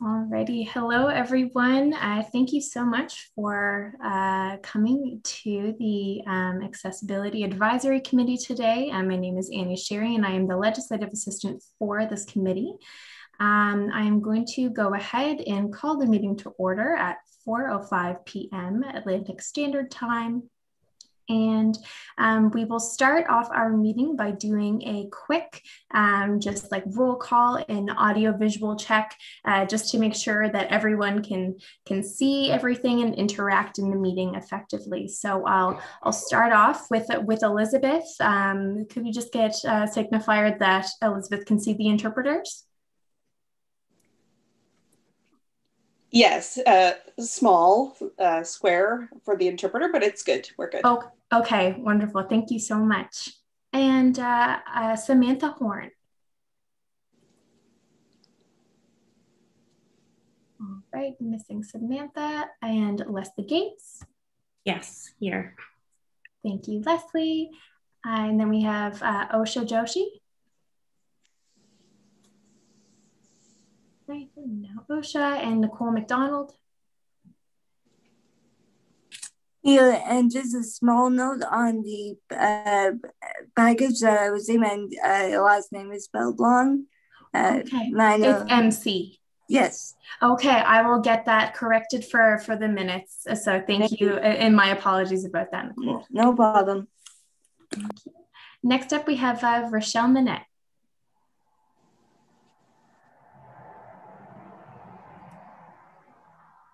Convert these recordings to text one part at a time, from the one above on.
Alrighty, hello everyone. Uh, thank you so much for uh, coming to the um, Accessibility Advisory Committee today. Uh, my name is Annie Sherry and I am the Legislative Assistant for this committee. Um, I am going to go ahead and call the meeting to order at 4.05 p.m. Atlantic Standard Time. And um, we will start off our meeting by doing a quick, um, just like roll call and audio visual check, uh, just to make sure that everyone can can see everything and interact in the meeting effectively. So I'll I'll start off with with Elizabeth. Um, could we just get uh, signifier that Elizabeth can see the interpreters? Yes, uh, small uh, square for the interpreter, but it's good. We're good. Oh, okay, wonderful. Thank you so much. And uh, uh, Samantha Horn. All right, missing Samantha and Leslie Gates. Yes, here. Thank you, Leslie. and then we have uh, Osha Joshi. Right, now Osha and Nicole McDonald. Yeah, and just a small note on the uh, package that I was in, and uh, last name is spelled wrong. Uh, okay, it's MC. Yes. Okay, I will get that corrected for for the minutes. So thank, thank you, you, and my apologies about that. Nicole. No problem. Next up, we have uh, Rochelle Manette.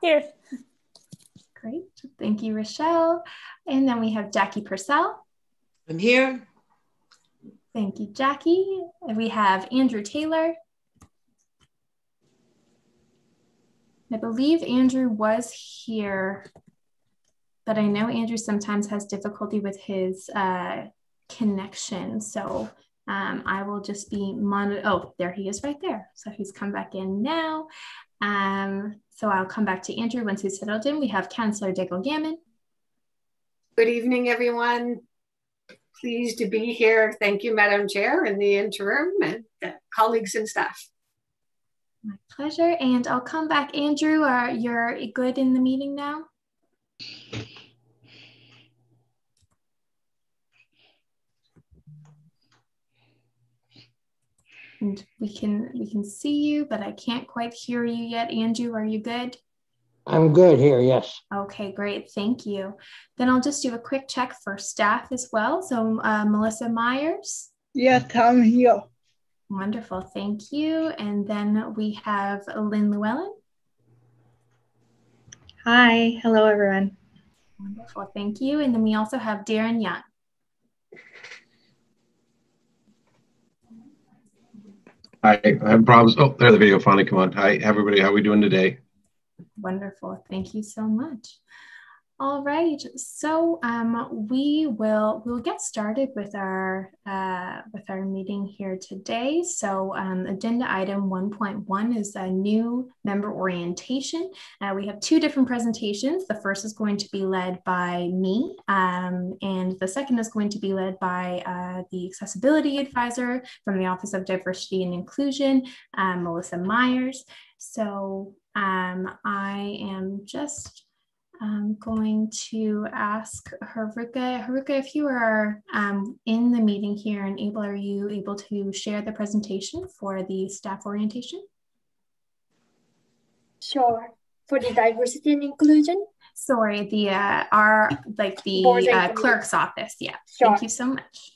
Here. Great. Thank you, Rochelle. And then we have Jackie Purcell. I'm here. Thank you, Jackie. And we have Andrew Taylor. I believe Andrew was here, but I know Andrew sometimes has difficulty with his uh, connection. So um, I will just be monitor. Oh, there he is right there. So he's come back in now. Um, so I'll come back to Andrew once he's settled in. We have Councillor Daigle Gammon. Good evening, everyone. Pleased to be here. Thank you, Madam Chair, and the interim and the colleagues and staff. My pleasure. And I'll come back. Andrew, are you're good in the meeting now? And we can we can see you, but I can't quite hear you yet. Andrew, are you good? I'm good here, yes. Okay, great. Thank you. Then I'll just do a quick check for staff as well. So uh, Melissa Myers. Yes, I'm here. Wonderful, thank you. And then we have Lynn Llewellyn. Hi, hello everyone. Wonderful, thank you. And then we also have Darren Young. Hi, I have problems. Oh, there the video finally come on. Hi, everybody. How are we doing today? Wonderful. Thank you so much. All right, so um, we will we'll get started with our uh, with our meeting here today. So um, agenda item 1.1 is a new member orientation. Uh, we have two different presentations. The first is going to be led by me, um, and the second is going to be led by uh, the accessibility advisor from the Office of Diversity and Inclusion, uh, Melissa Myers. So um, I am just I'm going to ask Haruka. Haruka, if you are um, in the meeting here and able, are you able to share the presentation for the staff orientation? Sure. For the diversity and inclusion? Sorry, the uh, our like the uh, clerk's office. Yeah. Sure. Thank you so much.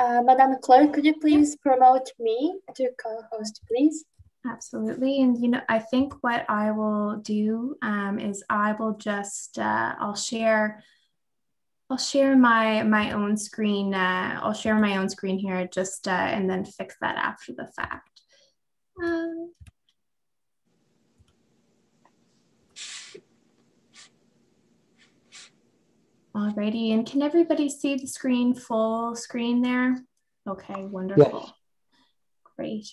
Uh, Madam Clerk, could you please promote me to co-host, please? Absolutely. And, you know, I think what I will do um, is I will just, uh, I'll share, I'll share my, my own screen. Uh, I'll share my own screen here just, uh, and then fix that after the fact. Um, Alrighty, and can everybody see the screen full screen there? Okay, wonderful. Yes. Great.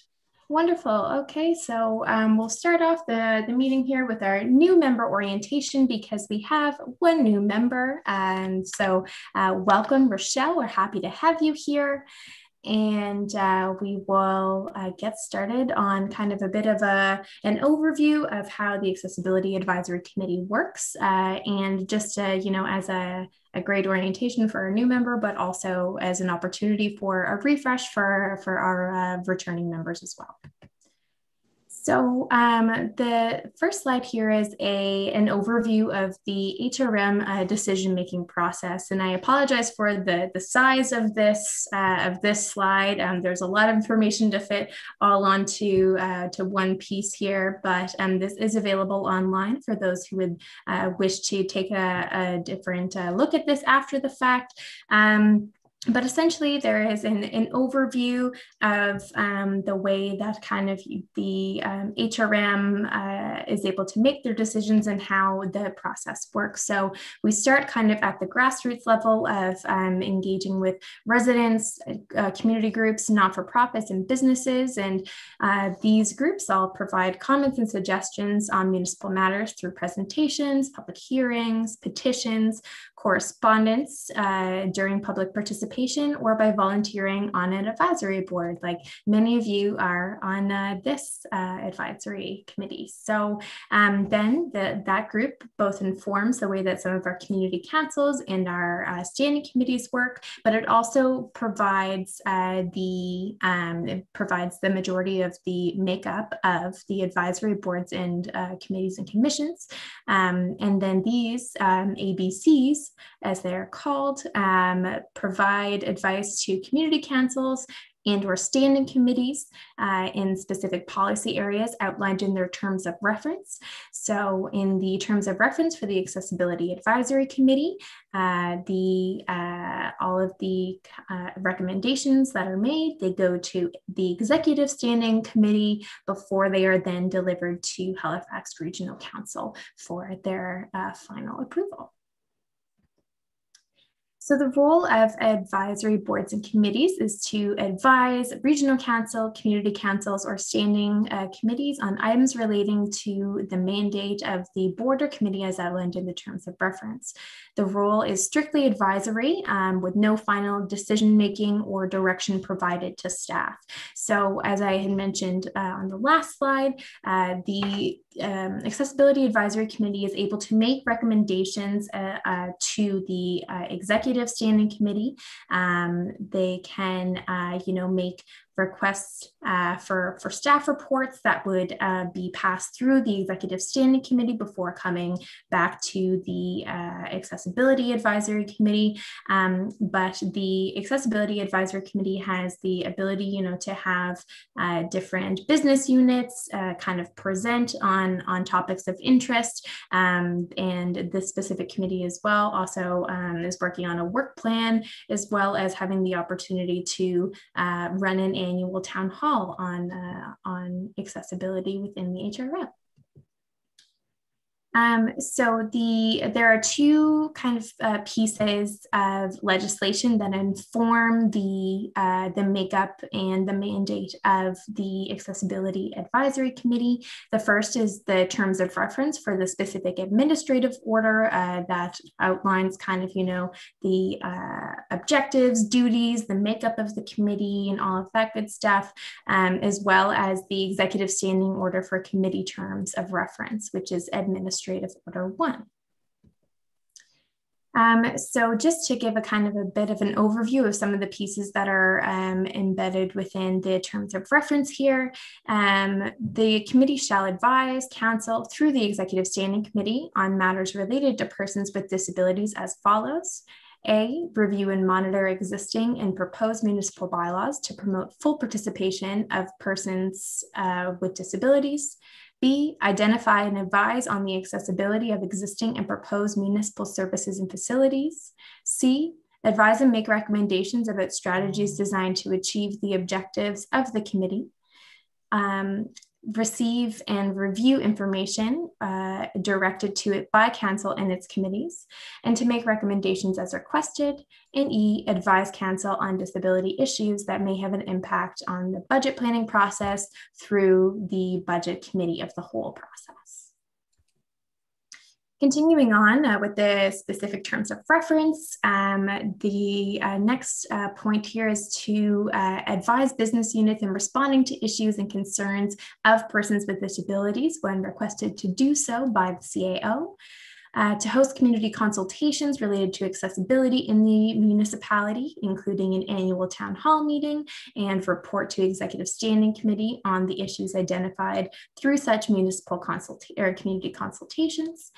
Wonderful. Okay, so um, we'll start off the, the meeting here with our new member orientation because we have one new member. And so uh, welcome, Rochelle. We're happy to have you here and uh, we will uh, get started on kind of a bit of a, an overview of how the Accessibility Advisory Committee works uh, and just, you know, as a, a great orientation for a new member, but also as an opportunity for a refresh for, for our uh, returning members as well. So um, the first slide here is a, an overview of the HRM uh, decision-making process. And I apologize for the, the size of this, uh, of this slide. Um, there's a lot of information to fit all onto uh, to one piece here, but um, this is available online for those who would uh, wish to take a, a different uh, look at this after the fact. Um, but essentially there is an, an overview of um, the way that kind of the um, HRM uh, is able to make their decisions and how the process works. So we start kind of at the grassroots level of um, engaging with residents, uh, community groups, not-for-profits and businesses. And uh, these groups all provide comments and suggestions on municipal matters through presentations, public hearings, petitions, correspondence uh, during public participation or by volunteering on an advisory board, like many of you are on uh, this uh, advisory committee. So um, then the, that group both informs the way that some of our community councils and our uh, standing committees work, but it also provides uh, the um, provides the majority of the makeup of the advisory boards and uh, committees and commissions. Um, and then these um, ABCs as they're called, um, provide advice to community councils and or standing committees uh, in specific policy areas outlined in their terms of reference. So in the terms of reference for the Accessibility Advisory Committee, uh, the uh, all of the uh, recommendations that are made, they go to the Executive Standing Committee before they are then delivered to Halifax Regional Council for their uh, final approval. So the role of advisory boards and committees is to advise regional council, community councils, or standing uh, committees on items relating to the mandate of the board or committee as outlined in the terms of reference. The role is strictly advisory um, with no final decision making or direction provided to staff. So as I had mentioned uh, on the last slide, uh, the um, Accessibility Advisory Committee is able to make recommendations uh, uh, to the uh, Executive Standing Committee. Um, they can, uh, you know, make requests uh, for, for staff reports that would uh, be passed through the Executive Standing Committee before coming back to the uh, Accessibility Advisory Committee. Um, but the Accessibility Advisory Committee has the ability, you know, to have uh, different business units uh, kind of present on, on topics of interest. Um, and this specific committee as well also um, is working on a work plan, as well as having the opportunity to uh, run an annual town hall on, uh, on accessibility within the HRM. Um, so the there are two kind of uh, pieces of legislation that inform the uh, the makeup and the mandate of the Accessibility Advisory Committee. The first is the terms of reference for the specific administrative order uh, that outlines kind of you know the uh, objectives, duties, the makeup of the committee, and all of that good stuff, um, as well as the executive standing order for committee terms of reference, which is administrative Administrative Order 1. Um, so just to give a kind of a bit of an overview of some of the pieces that are um, embedded within the terms of reference here, um, the committee shall advise council through the executive standing committee on matters related to persons with disabilities as follows. A, review and monitor existing and proposed municipal bylaws to promote full participation of persons uh, with disabilities. B, identify and advise on the accessibility of existing and proposed municipal services and facilities. C, advise and make recommendations about strategies designed to achieve the objectives of the committee. Um, receive and review information uh, directed to it by council and its committees, and to make recommendations as requested, and E, advise council on disability issues that may have an impact on the budget planning process through the budget committee of the whole process. Continuing on uh, with the specific terms of reference, um, the uh, next uh, point here is to uh, advise business units in responding to issues and concerns of persons with disabilities when requested to do so by the CAO uh, to host community consultations related to accessibility in the municipality, including an annual town hall meeting and report to executive standing committee on the issues identified through such municipal consult or community consultations.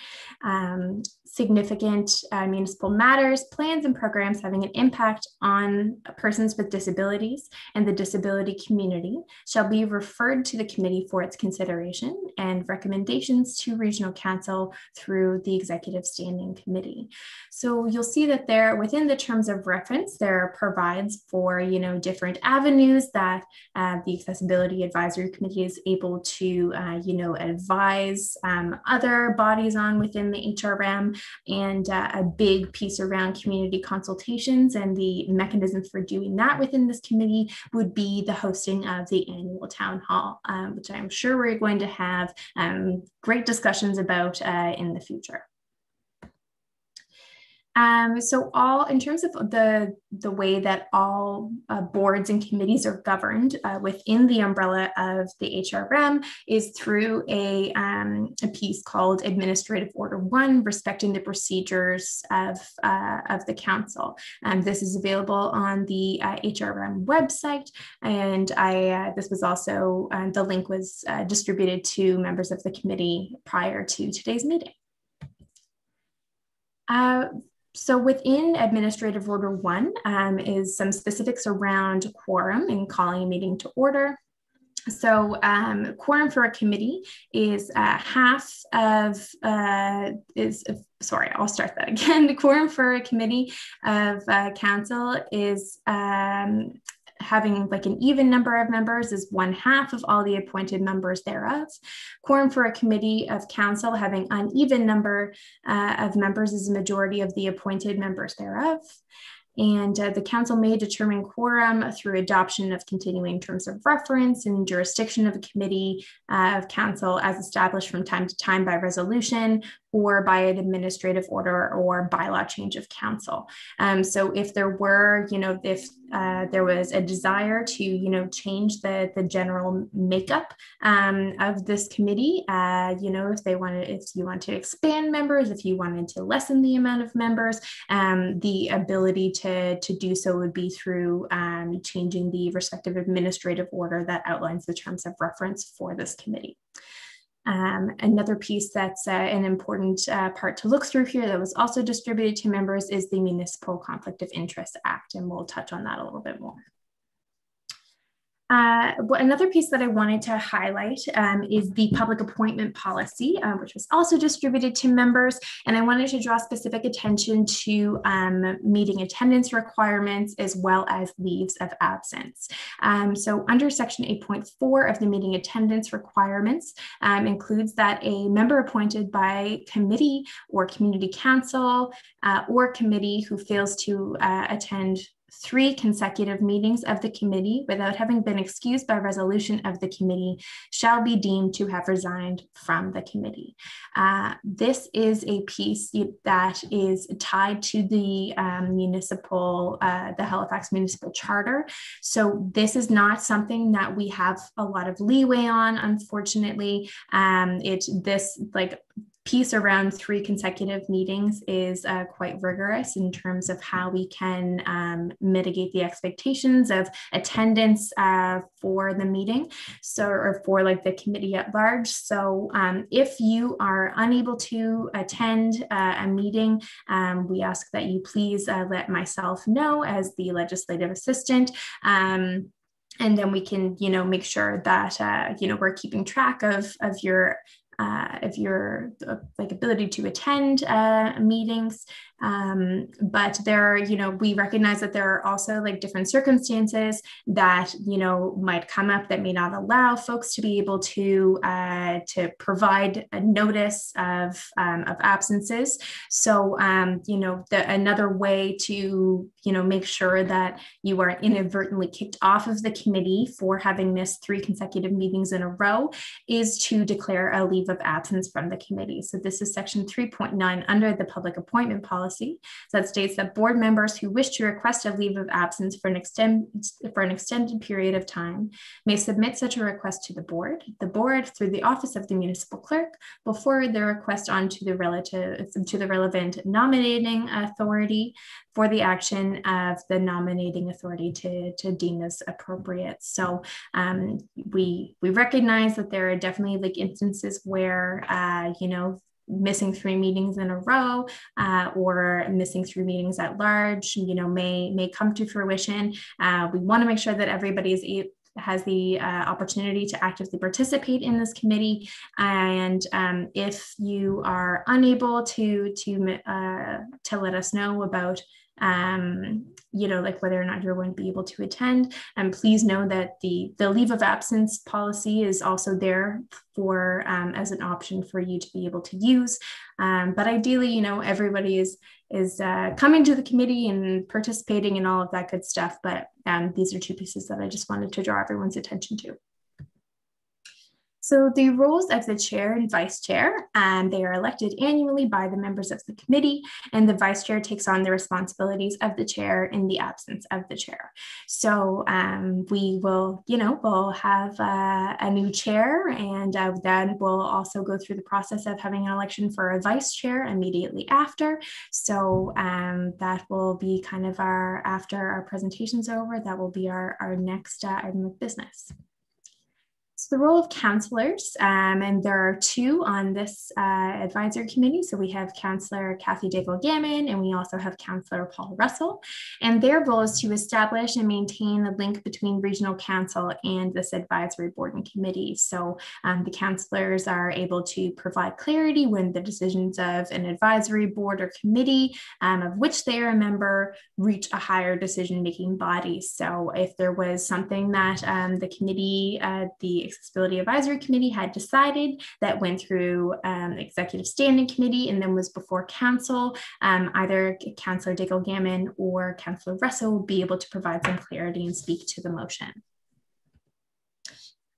Um, significant uh, municipal matters, plans, and programs having an impact on persons with disabilities and the disability community shall be referred to the committee for its consideration and recommendations to regional council through the executive standing committee. So you'll see that there within the terms of reference, there provides for, you know, different avenues that uh, the accessibility advisory committee is able to, uh, you know, advise um, other bodies on within the HRM and uh, a big piece around community consultations and the mechanism for doing that within this committee would be the hosting of the annual town hall, um, which I'm sure we're going to have um, great discussions about uh, in the future. Um, so all in terms of the the way that all uh, boards and committees are governed uh, within the umbrella of the HRM is through a, um, a piece called Administrative Order One, respecting the procedures of uh, of the council. Um, this is available on the HRM uh, website, and I uh, this was also uh, the link was distributed to members of the committee prior to today's meeting. Uh, so within Administrative Order 1 um, is some specifics around quorum and calling a meeting to order. So um, quorum for a committee is uh, half of, uh, is, uh, sorry, I'll start that again. The quorum for a committee of uh, council is um, having like an even number of members is one half of all the appointed members thereof. Quorum for a committee of council having an uneven number uh, of members is a majority of the appointed members thereof. And uh, the council may determine quorum through adoption of continuing terms of reference and jurisdiction of a committee uh, of council as established from time to time by resolution or by an administrative order or bylaw change of council. Um, so if there were, you know, if uh, there was a desire to, you know, change the the general makeup um, of this committee, uh, you know, if they wanted, if you want to expand members, if you wanted to lessen the amount of members, um, the ability to to do so would be through um, changing the respective administrative order that outlines the terms of reference for this committee. Um, another piece that's uh, an important uh, part to look through here that was also distributed to members is the Municipal Conflict of Interest Act, and we'll touch on that a little bit more. Uh, another piece that I wanted to highlight um, is the public appointment policy, uh, which was also distributed to members. And I wanted to draw specific attention to um, meeting attendance requirements as well as leaves of absence. Um, so under section 8.4 of the meeting attendance requirements um, includes that a member appointed by committee or community council uh, or committee who fails to uh, attend three consecutive meetings of the committee without having been excused by resolution of the committee shall be deemed to have resigned from the committee. Uh, this is a piece that is tied to the um, municipal, uh, the Halifax Municipal Charter. So this is not something that we have a lot of leeway on, unfortunately. Um, it this like piece around three consecutive meetings is uh, quite rigorous in terms of how we can um, mitigate the expectations of attendance uh, for the meeting so or for like the committee at large. So um, if you are unable to attend uh, a meeting um, we ask that you please uh, let myself know as the legislative assistant um, and then we can you know make sure that uh, you know we're keeping track of of your uh, your uh, like ability to attend uh, meetings Um, but there, you know, we recognize that there are also like different circumstances that, you know, might come up that may not allow folks to be able to uh, to provide a notice of, um, of absences. So, um, you know, the, another way to, you know, make sure that you are inadvertently kicked off of the committee for having missed three consecutive meetings in a row is to declare a leave of absence from the committee. So this is section 3.9 under the public appointment policy that states that board members who wish to request a leave of absence for an, extend, for an extended period of time may submit such a request to the board. The board, through the office of the municipal clerk, will forward the request on to the relative to the relevant nominating authority for the action of the nominating authority to, to deem as appropriate. So um, we we recognize that there are definitely like instances where uh, you know missing three meetings in a row uh, or missing three meetings at large you know may may come to fruition uh, we want to make sure that everybody is has the uh, opportunity to actively participate in this committee. And um, if you are unable to to uh, to let us know about um, you know, like whether or not you're going to be able to attend. And please know that the, the leave of absence policy is also there for um, as an option for you to be able to use. Um, but ideally, you know, everybody is is uh, coming to the committee and participating in all of that good stuff. But um, these are two pieces that I just wanted to draw everyone's attention to. So the roles of the chair and vice chair, um, they are elected annually by the members of the committee, and the vice chair takes on the responsibilities of the chair in the absence of the chair. So um, we will, you know, we'll have uh, a new chair, and uh, then we'll also go through the process of having an election for a vice chair immediately after. So um, that will be kind of our after our presentations over. That will be our our next uh, item of business. So the role of councillors, um, and there are two on this uh, advisory committee. So we have Councillor Kathy Daigle Gammon, and we also have Councillor Paul Russell. And their role is to establish and maintain the link between regional council and this advisory board and committee. So um, the councillors are able to provide clarity when the decisions of an advisory board or committee, um, of which they are a member, reach a higher decision making body. So if there was something that um, the committee, uh, the Accessibility Advisory Committee had decided that went through um, Executive Standing Committee and then was before Council. Um, either Councillor Daigle Gammon or Councillor Russell will be able to provide some clarity and speak to the motion.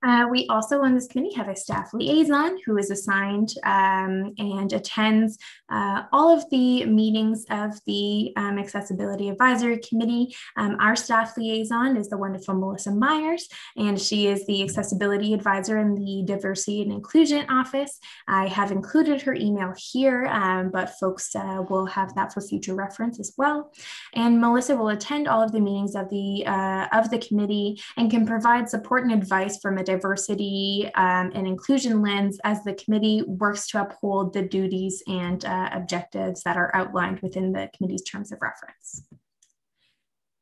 Uh, we also on this committee have a staff liaison who is assigned um, and attends uh, all of the meetings of the um, Accessibility Advisory Committee. Um, our staff liaison is the wonderful Melissa Myers, and she is the Accessibility Advisor in the Diversity and Inclusion Office. I have included her email here, um, but folks uh, will have that for future reference as well. And Melissa will attend all of the meetings of the uh, of the committee and can provide support and advice from a diversity um, and inclusion lens as the committee works to uphold the duties and uh, objectives that are outlined within the committee's terms of reference.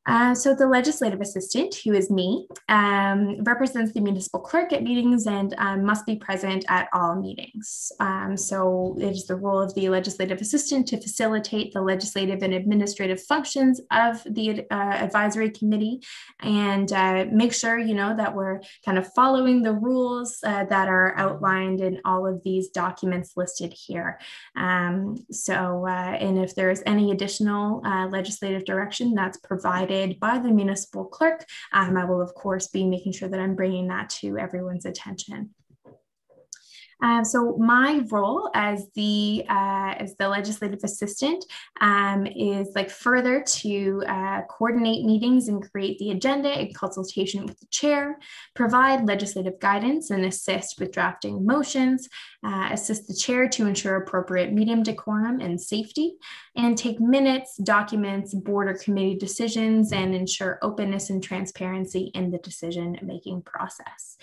Uh, so the legislative assistant, who is me, um, represents the municipal clerk at meetings and um, must be present at all meetings. Um, so it is the role of the legislative assistant to facilitate the legislative and administrative functions of the uh, advisory committee and uh, make sure, you know, that we're kind of following the rules uh, that are outlined in all of these documents listed here. Um, so, uh, and if there's any additional legislative direction that's provided by the municipal clerk, um, I will of course be making sure that I'm bringing that to everyone's attention. Um, so my role as the uh, as the legislative assistant um, is like further to uh, coordinate meetings and create the agenda in consultation with the chair, provide legislative guidance and assist with drafting motions, uh, assist the chair to ensure appropriate medium decorum and safety, and take minutes, documents, board or committee decisions, and ensure openness and transparency in the decision making process.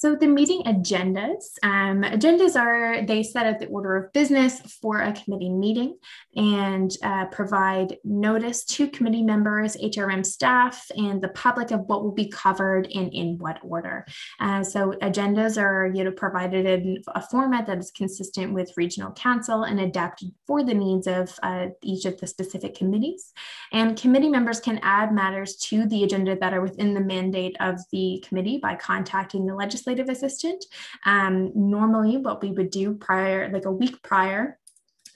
So the meeting agendas, um, agendas are, they set out the order of business for a committee meeting and uh, provide notice to committee members, HRM staff, and the public of what will be covered and in what order. Uh, so agendas are you know, provided in a format that is consistent with regional council and adapted for the needs of uh, each of the specific committees. And committee members can add matters to the agenda that are within the mandate of the committee by contacting the legislature legislative assistant. Um, normally, what we would do prior, like a week prior,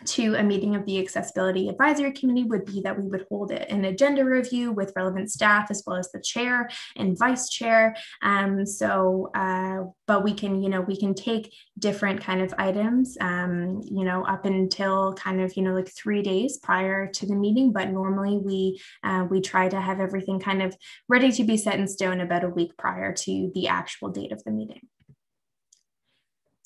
to a meeting of the Accessibility Advisory Committee would be that we would hold it an agenda review with relevant staff as well as the chair and vice chair. Um, so, uh, but we can, you know, we can take different kind of items, um, you know, up until kind of, you know, like three days prior to the meeting. But normally we uh, we try to have everything kind of ready to be set in stone about a week prior to the actual date of the meeting.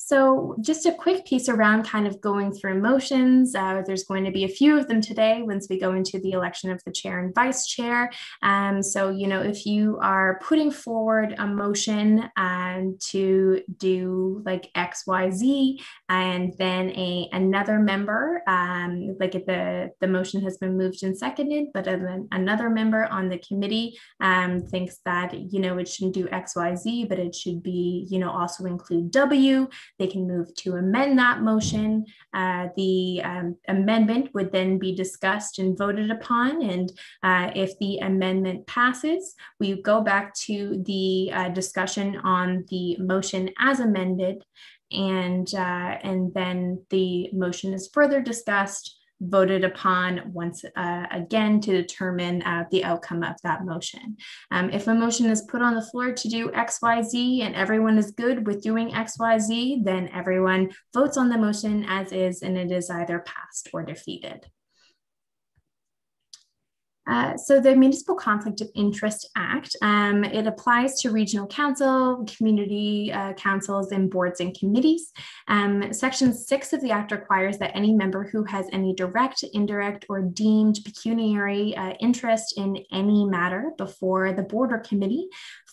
So just a quick piece around kind of going through motions. Uh, there's going to be a few of them today once we go into the election of the chair and vice chair. Um, so, you know, if you are putting forward a motion um, to do like X, Y, Z, and then a another member, um, like the, the motion has been moved and seconded, but another member on the committee um, thinks that, you know, it shouldn't do X, Y, Z, but it should be, you know, also include W they can move to amend that motion. Uh, the um, amendment would then be discussed and voted upon. And uh, if the amendment passes, we go back to the uh, discussion on the motion as amended. And, uh, and then the motion is further discussed voted upon once uh, again to determine uh, the outcome of that motion. Um, if a motion is put on the floor to do XYZ and everyone is good with doing XYZ, then everyone votes on the motion as is and it is either passed or defeated. Uh, so the Municipal Conflict of Interest Act, um, it applies to regional council, community uh, councils, and boards and committees. Um, Section 6 of the Act requires that any member who has any direct, indirect, or deemed pecuniary uh, interest in any matter before the board or committee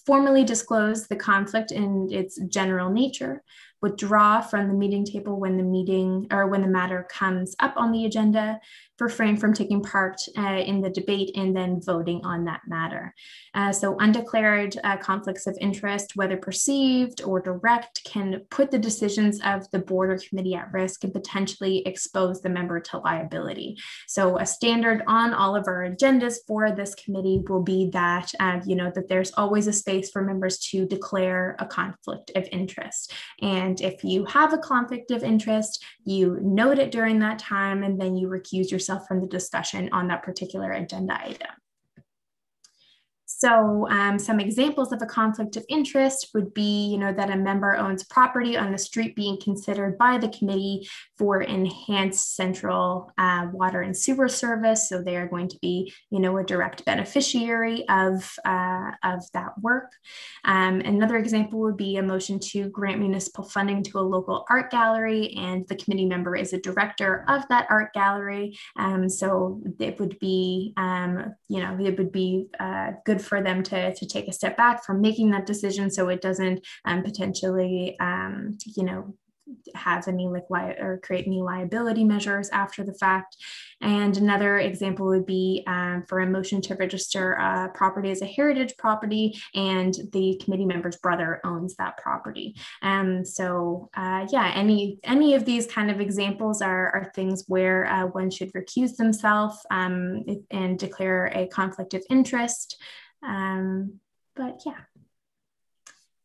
formally disclose the conflict in its general nature, withdraw from the meeting table when the meeting or when the matter comes up on the agenda, refrain from taking part uh, in the debate and then voting on that matter. Uh, so undeclared uh, conflicts of interest, whether perceived or direct, can put the decisions of the board or committee at risk and potentially expose the member to liability. So a standard on all of our agendas for this committee will be that, uh, you know, that there's always a space for members to declare a conflict of interest. And if you have a conflict of interest, you note it during that time and then you recuse yourself from the discussion on that particular agenda item. So um, some examples of a conflict of interest would be, you know, that a member owns property on the street being considered by the committee for enhanced central uh, water and sewer service. So they are going to be, you know, a direct beneficiary of, uh, of that work. Um, another example would be a motion to grant municipal funding to a local art gallery and the committee member is a director of that art gallery. Um, so it would be, um, you know, it would be uh, good for them to, to take a step back from making that decision so it doesn't um, potentially, um, you know, have any like li- or create any liability measures after the fact. And another example would be um, for a motion to register a property as a heritage property, and the committee member's brother owns that property. And um, so, uh, yeah, any any of these kind of examples are, are things where uh, one should recuse themselves um, and declare a conflict of interest. Um, but yeah.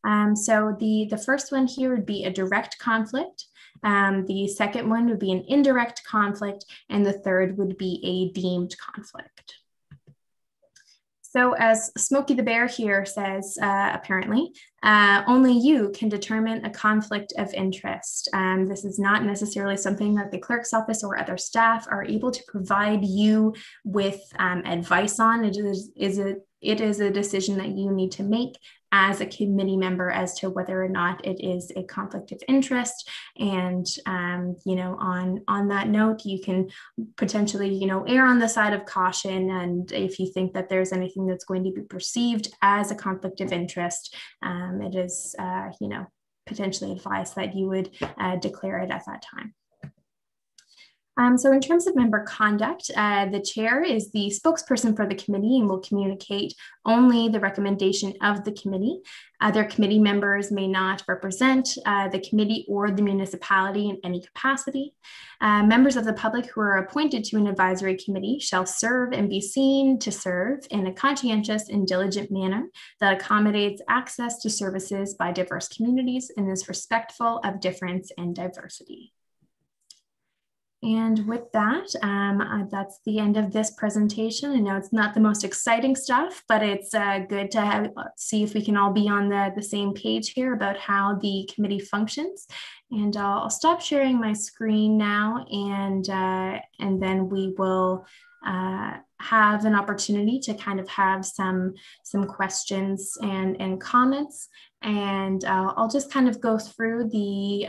Um, so the, the first one here would be a direct conflict. Um, the second one would be an indirect conflict. And the third would be a deemed conflict. So as Smokey the Bear here says, uh, apparently, uh, only you can determine a conflict of interest. Um, this is not necessarily something that the clerk's office or other staff are able to provide you with um, advice on. It is, is it it is a decision that you need to make as a committee member as to whether or not it is a conflict of interest. And, um, you know, on, on that note, you can potentially, you know, err on the side of caution. And if you think that there's anything that's going to be perceived as a conflict of interest, um, it is, uh, you know, potentially advised that you would uh, declare it at that time. Um, so in terms of member conduct, uh, the chair is the spokesperson for the committee and will communicate only the recommendation of the committee. Other committee members may not represent uh, the committee or the municipality in any capacity. Uh, members of the public who are appointed to an advisory committee shall serve and be seen to serve in a conscientious and diligent manner that accommodates access to services by diverse communities and is respectful of difference and diversity. And with that, um, uh, that's the end of this presentation. I know it's not the most exciting stuff, but it's uh, good to have, uh, see if we can all be on the, the same page here about how the committee functions. And I'll, I'll stop sharing my screen now, and, uh, and then we will uh, have an opportunity to kind of have some, some questions and, and comments. And uh, I'll just kind of go through the,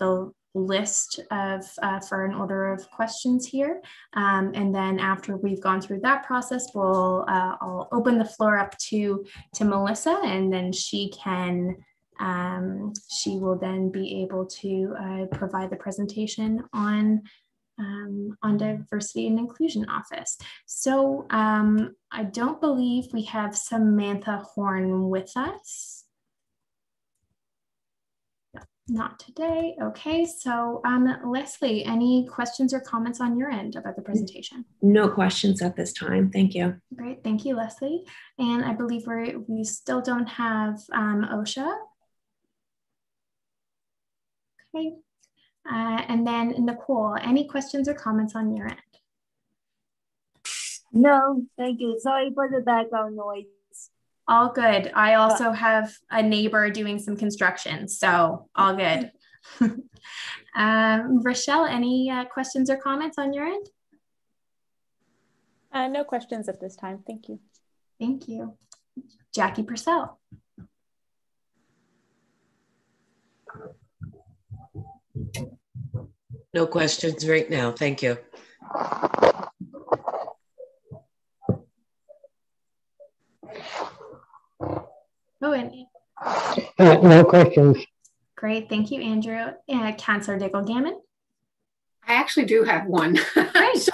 the list of uh, for an order of questions here. Um, and then after we've gone through that process, we'll uh, I'll open the floor up to to Melissa, and then she can um, she will then be able to uh, provide the presentation on um, on diversity and inclusion office. So um, I don't believe we have Samantha Horn with us. Not today. Okay, so um, Leslie, any questions or comments on your end about the presentation? No questions at this time. Thank you. Great, thank you, Leslie. And I believe we we still don't have um, Osha. Okay, uh, and then Nicole, any questions or comments on your end? No, thank you. Sorry for the background noise. All good. I also have a neighbor doing some construction, so all good. um, Rochelle, any uh, questions or comments on your end? Uh, no questions at this time. Thank you. Thank you. Jackie Purcell. No questions right now. Thank you. Oh, and Uh, no questions. great. Thank you, Andrew. Uh, Councillor Daigle Gammon. I actually do have one. Great.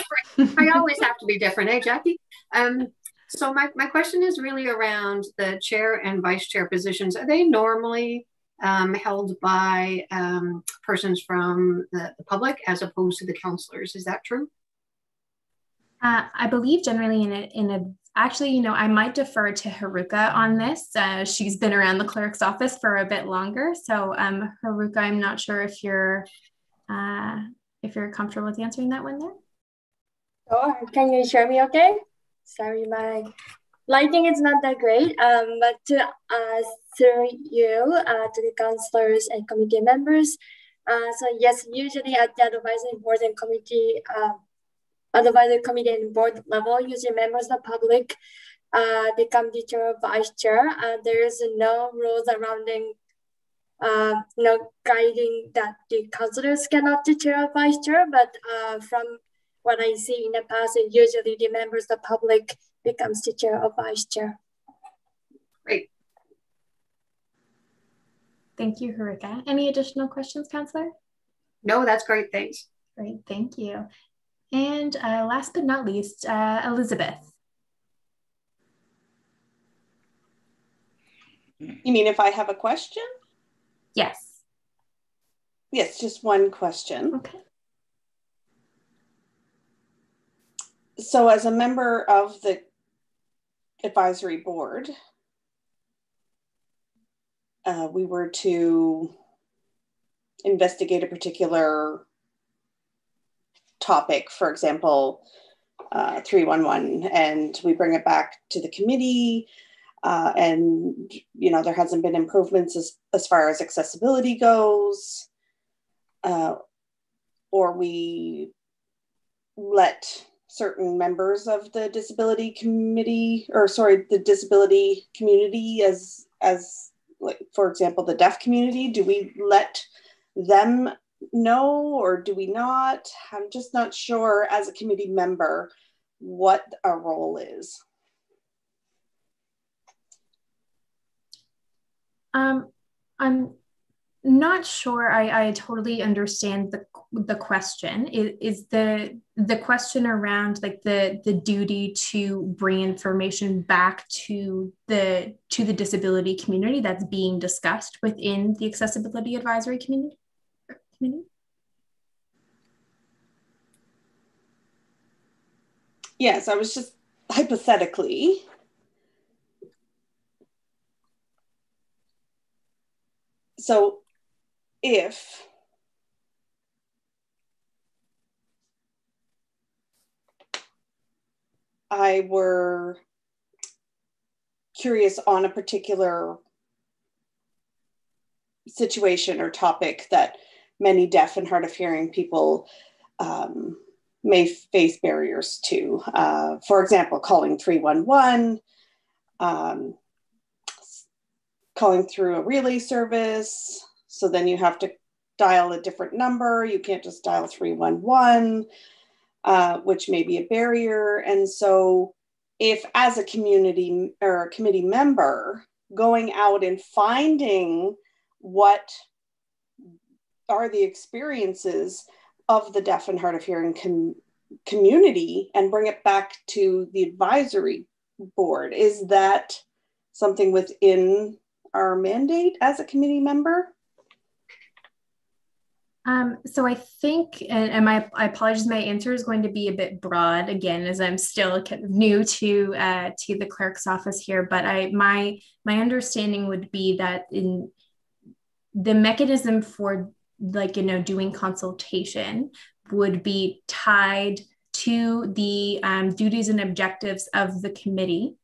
I always have to be different, eh, Jackie? Um, so my, my question is really around the chair and vice chair positions. Are they normally um, held by um, persons from the, the, public as opposed to the councillors? Is that true? Uh, I believe generally in a, in a Actually, you know, I might defer to Haruka on this. Uh, she's been around the clerk's office for a bit longer. So, um, Haruka, I'm not sure if you're uh, if you're comfortable with answering that one there. Oh, can you hear me okay? Sorry, my lighting is not that great. Um, but to uh, through you, uh, to the councillors and committee members. Uh, so yes, usually at the advisory board and committee uh, advisory committee and board level, usually members of the public uh, become the chair or vice chair. Uh, there is no rules surrounding uh, no guiding that the councilors cannot be chair or vice chair, but uh, from what I see in the past, it usually the members of the public becomes the chair or vice chair. Great. Thank you, Haruka. Any additional questions, Councillor? No, that's great. Thanks. Great, thank you. And uh, last but not least, uh, Elizabeth. You mean if I have a question? Yes. Yes, just one question. Okay. So, as a member of the advisory board, uh, we were to investigate a particular topic, for example, uh, 311, and we bring it back to the committee. Uh, and you know there hasn't been improvements as, as far as accessibility goes uh, or we let certain members of the disability committee or sorry the disability community as as like for example the deaf community do we let them know or do we not? I'm just not sure as a committee member what our role is. Um i'm not sure I, I totally understand the the question. Is, is the the question around like the the duty to bring information back to the to the disability community that's being discussed within the accessibility advisory community yes i was just hypothetically. So if I were curious on a particular situation or topic that many deaf and hard of hearing people um, may face barriers to. Uh, for example, calling 311, um, calling through a relay service, so then you have to dial a different number. You can't just dial 311, uh, which may be a barrier. And so, if as a community or a committee member going out and finding what are the experiences of the deaf and hard of hearing com- community and bring it back to the advisory board, is that something within our mandate as a committee member? Um, so I think, and, and, my I apologize, my answer is going to be a bit broad again, as I'm still new to uh, to the clerk's office here. But I my my understanding would be that in the mechanism for like you know doing consultation would be tied to the um, duties and objectives of the committee,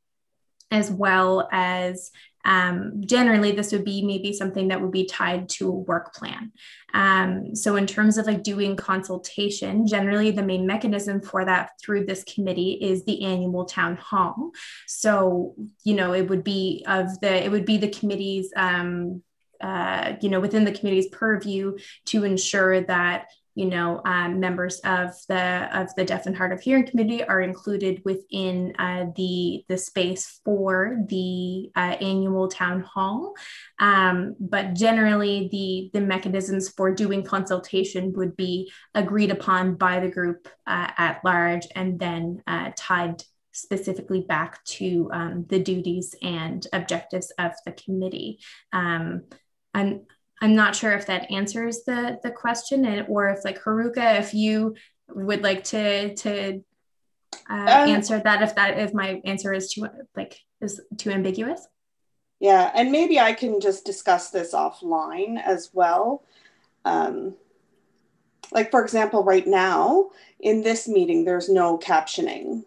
as well as um, generally this would be maybe something that would be tied to a work plan. Um, so in terms of like doing consultation generally the main mechanism for that through this committee is the annual town hall. So you know it would be of the it would be the committee's um, uh, you know within the committee's purview to ensure that you know, um, members of the of the deaf and hard of hearing community are included within uh, the the space for the uh, annual town hall. Um, but generally, the the mechanisms for doing consultation would be agreed upon by the group uh, at large, and then uh, tied specifically back to um, the duties and objectives of the committee. And I'm not sure if that answers the the question, and, or if like Haruka, if you would like to to uh, um, answer that, if that if my answer is too like is too ambiguous. Yeah, and maybe I can just discuss this offline as well. Um, like for example, right now in this meeting, there's no captioning.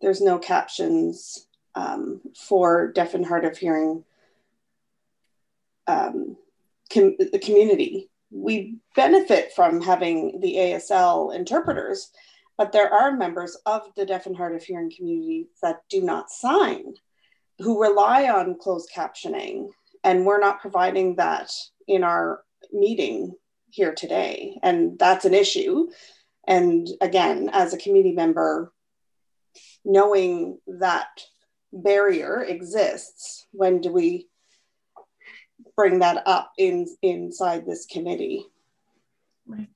There's no captions um, for deaf and hard of hearing um, com- the community. We benefit from having the ASL interpreters, but there are members of the deaf and hard of hearing community that do not sign, who rely on closed captioning, and we're not providing that in our meeting here today. And that's an issue. And again, as a community member, knowing that barrier exists, when do we bring that up in inside this committee. Right.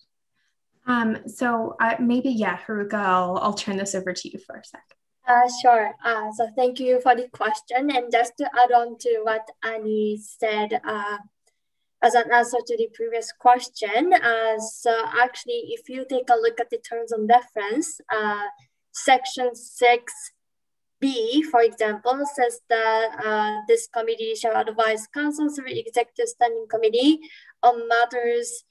Um, so uh, maybe, yeah, Haruka, I'll, I'll turn this over to you for a sec. Uh, sure. Uh, so thank you for the question. And just to add on to what Annie said uh, as an answer to the previous question, uh, so actually, if you take a look at the terms of reference, uh, section 6 B, for example, says that uh, this committee shall advise council through executive standing committee on matters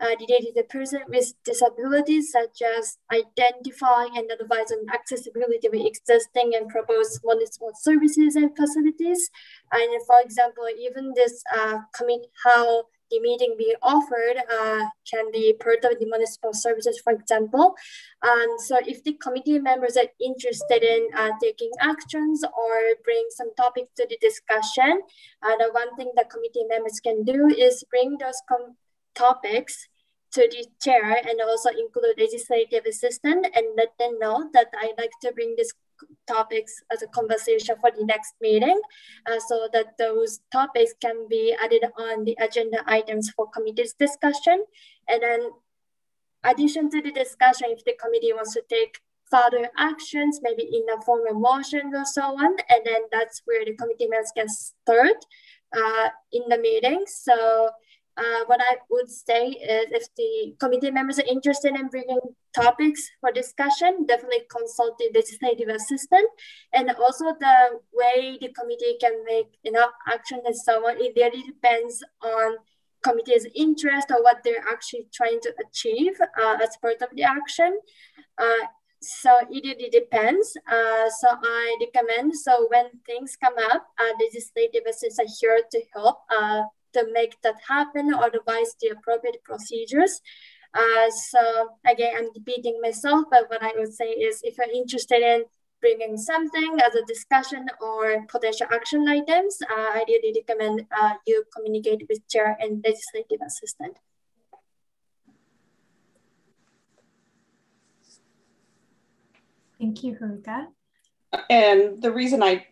uh, related to persons with disabilities, such as identifying and advising accessibility of existing and proposed municipal services and facilities. And for example, even this uh, committee, how the meeting being offered uh, can be part of the municipal services, for example. Um, so if the committee members are interested in uh, taking actions or bring some topic to the discussion, uh, the one thing that committee members can do is bring those topics to the chair and also include legislative assistant and let them know that I'd like to bring this topics as a conversation for the next meeting uh, so that those topics can be added on the agenda items for committee's discussion. And then addition to the discussion, if the committee wants to take further actions, maybe in the form of motions or so on, and then that's where the committee members can start uh, in the meeting. So uh, what I would say is if the committee members are interested in bringing topics for discussion, definitely consult the legislative assistant. And also the way the committee can make you know, action and so on, it really depends on committee's interest or what they're actually trying to achieve uh, as part of the action. Uh, so it really depends. Uh, so I recommend, so when things come up, uh, legislative assistants are here to help uh, to make that happen or devise the appropriate procedures. Uh, so again, I'm repeating myself, but what I would say is if you're interested in bringing something as a discussion or potential action items, uh, I really recommend uh, you communicate with chair and legislative assistant. Thank you, Haruka. And the reason I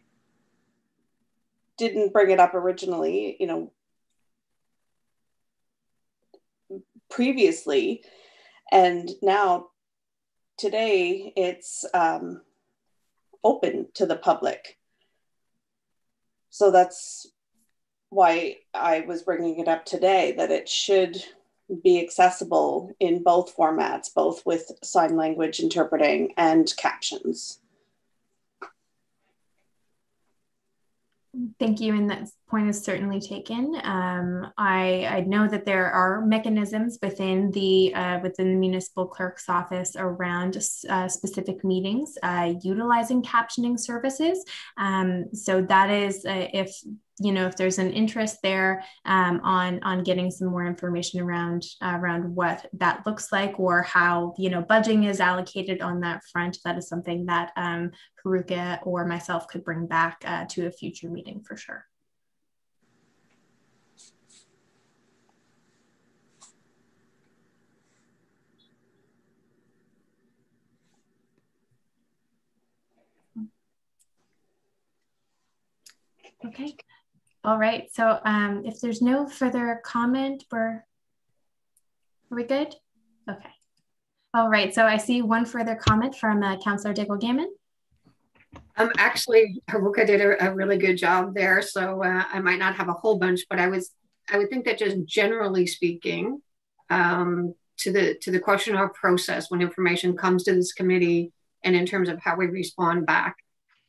didn't bring it up originally, you know, previously. And now, today, it's um, open to the public. So that's why I was bringing it up today that it should be accessible in both formats, both with sign language interpreting and captions. Thank you, and that point is certainly taken. Um, I, I, know that there are mechanisms within the uh, within the municipal clerk's office around uh, specific meetings uh, utilizing captioning services. Um, so that is uh, if you know if there's an interest there um, on on getting some more information around uh, around what that looks like or how you know budging is allocated on that front that is something that um, Haruka or myself could bring back uh, to a future meeting for sure. Okay. All right. So um, if there's no further comment, we're, are we good? Okay. All right. So I see one further comment from uh, Councillor Daigle Gammon. Um, actually, Haruka did a, a, really good job there. So uh, I might not have a whole bunch, but I was I would think that just generally speaking, um, to the to the question of process when information comes to this committee, and in terms of how we respond back,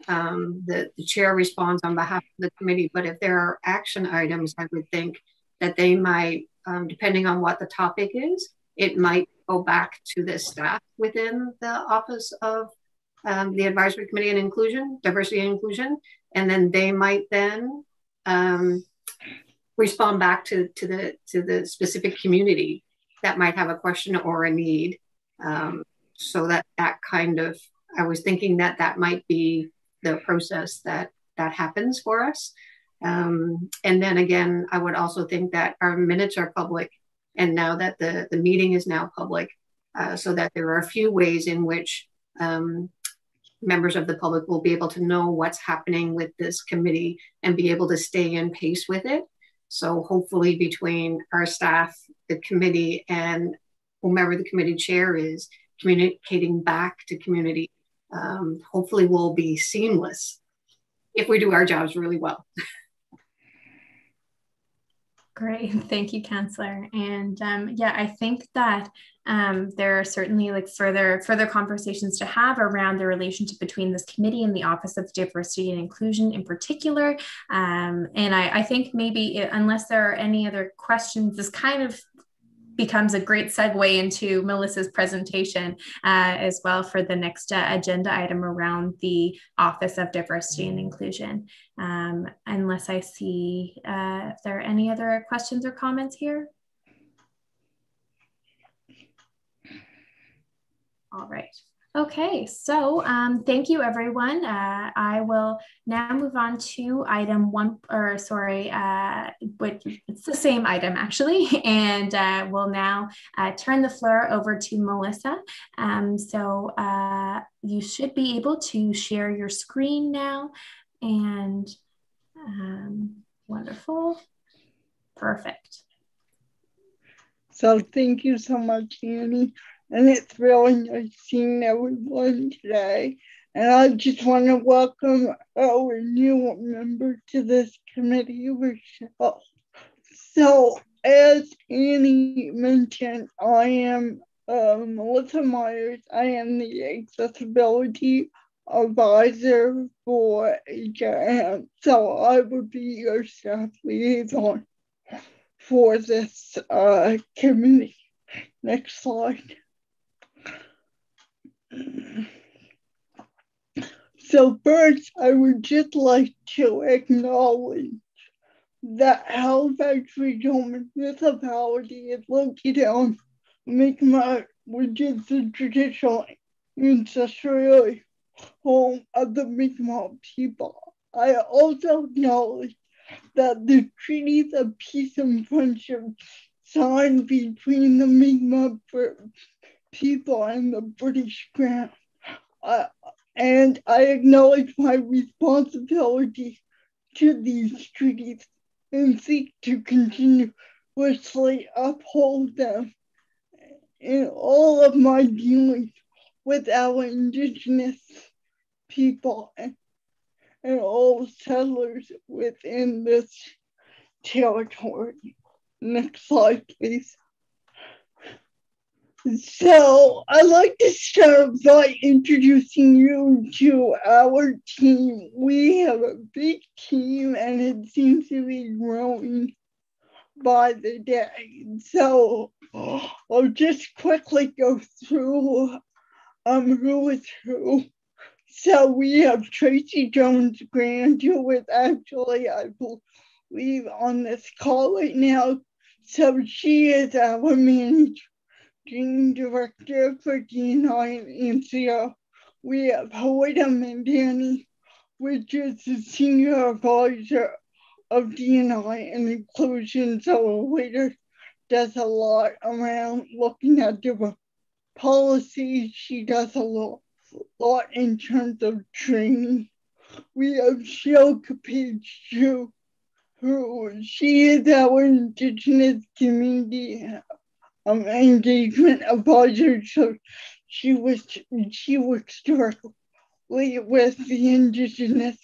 um, the, the chair responds on behalf of the committee. But if there are action items, I would think that they might, um, depending on what the topic is, it might go back to the staff within the Office of um, the Advisory Committee and Inclusion, Diversity and Inclusion, and then they might then um, respond back to, to the to the specific community that might have a question or a need. Um, so that that kind of, I was thinking that that might be the process that that happens for us. Um, and then again, I would also think that our minutes are public, and now that the the meeting is now public, uh, so that there are a few ways in which um, members of the public will be able to know what's happening with this committee and be able to stay in pace with it. So hopefully, between our staff, the committee, and whomever the committee chair is, communicating back to community um, hopefully will be seamless if we do our jobs really well. Great, thank you, Counselor. And um, yeah, I think that um, there are certainly like further further conversations to have around the relationship between this committee and the Office of Diversity and Inclusion in particular. Um, and I, I think maybe it, unless there are any other questions, this kind of becomes a great segue into Melissa's presentation uh, as well for the next uh, agenda item around the Office of Diversity and Inclusion. Um, unless I see uh, if there are any other questions or comments here. All right. Okay, so um, thank you everyone. Uh, I will now move on to item one, or sorry, uh, which it's the same item actually, and uh, we'll now uh, turn the floor over to Melissa. Um, so uh, you should be able to share your screen now, and um, wonderful, perfect. So thank you so much, Annie and it's really nice seeing everyone today. And I just want to welcome our new member to this committee, Rochelle. So, as Annie mentioned, I am uh, Melissa Myers. I am the accessibility advisor for HRM. So, I will be your staff liaison for this uh, committee. Next slide. So first, I would just like to acknowledge that Halifax Regional Municipality is located on Mi'kma'ki, which is the traditional ancestral home of the Mi'kmaq people. I also acknowledge that the treaties of peace and friendship signed between the Mi'kmaq people and the British Crown. Uh, and I acknowledge my responsibility to these treaties and seek to continuously uphold them in all of my dealings with our Indigenous people and, and all settlers within this territory. Next slide, please. So I'd like to start by introducing you to our team. We have a big team and it seems to be growing by the day. So I'll just quickly go through um, who is who. So we have Tracy Jones Grant, who is actually, I believe, on this call right now. So she is our manager Director for D9 NCO. We have Hoida Mandani, which is the Senior Advisor of D9 and Inclusion. So Hoida does a lot around looking at different policies. She does a lot, lot in terms of training. We have Shilka too, who she is our Indigenous community um, engagement advisor. So she was she works directly with the indigenous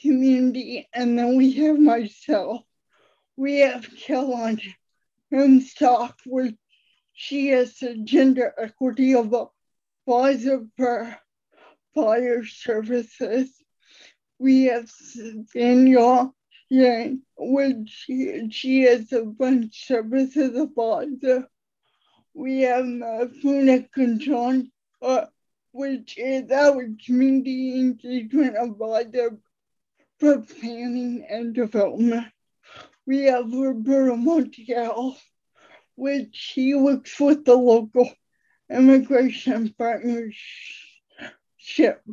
community, and then we have myself. We have Caroline Hemstock, which she is a gender equity advisor for fire services. We have Danielle Yang, which she, is a bunch of services advisor. We have Mafuna Kunjon, uh, which is our community engagement advisor for planning and development. We have Roberta Montiel, which he works with the local immigration partnership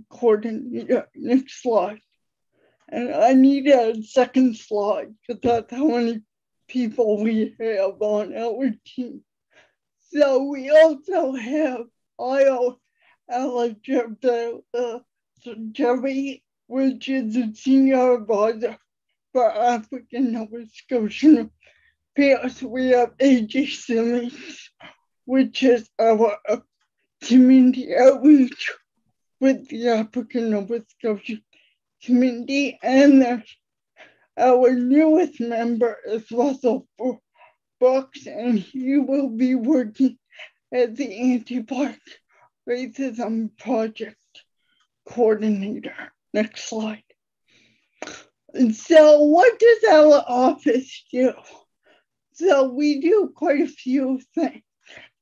coordinator. Next slide. And I need a second slide because that's how many people we have on our team. So we also have Ayo Aladejebi, uh, which is the senior advisor for African Nova Scotian affairs. We have AJ Simmons, which is our uh, community outreach with the African Nova Scotian community. And our newest member is Russell Brooks, and he will be working as the anti-black racism project coordinator. Next slide. So what does our office do? So we do quite a few things.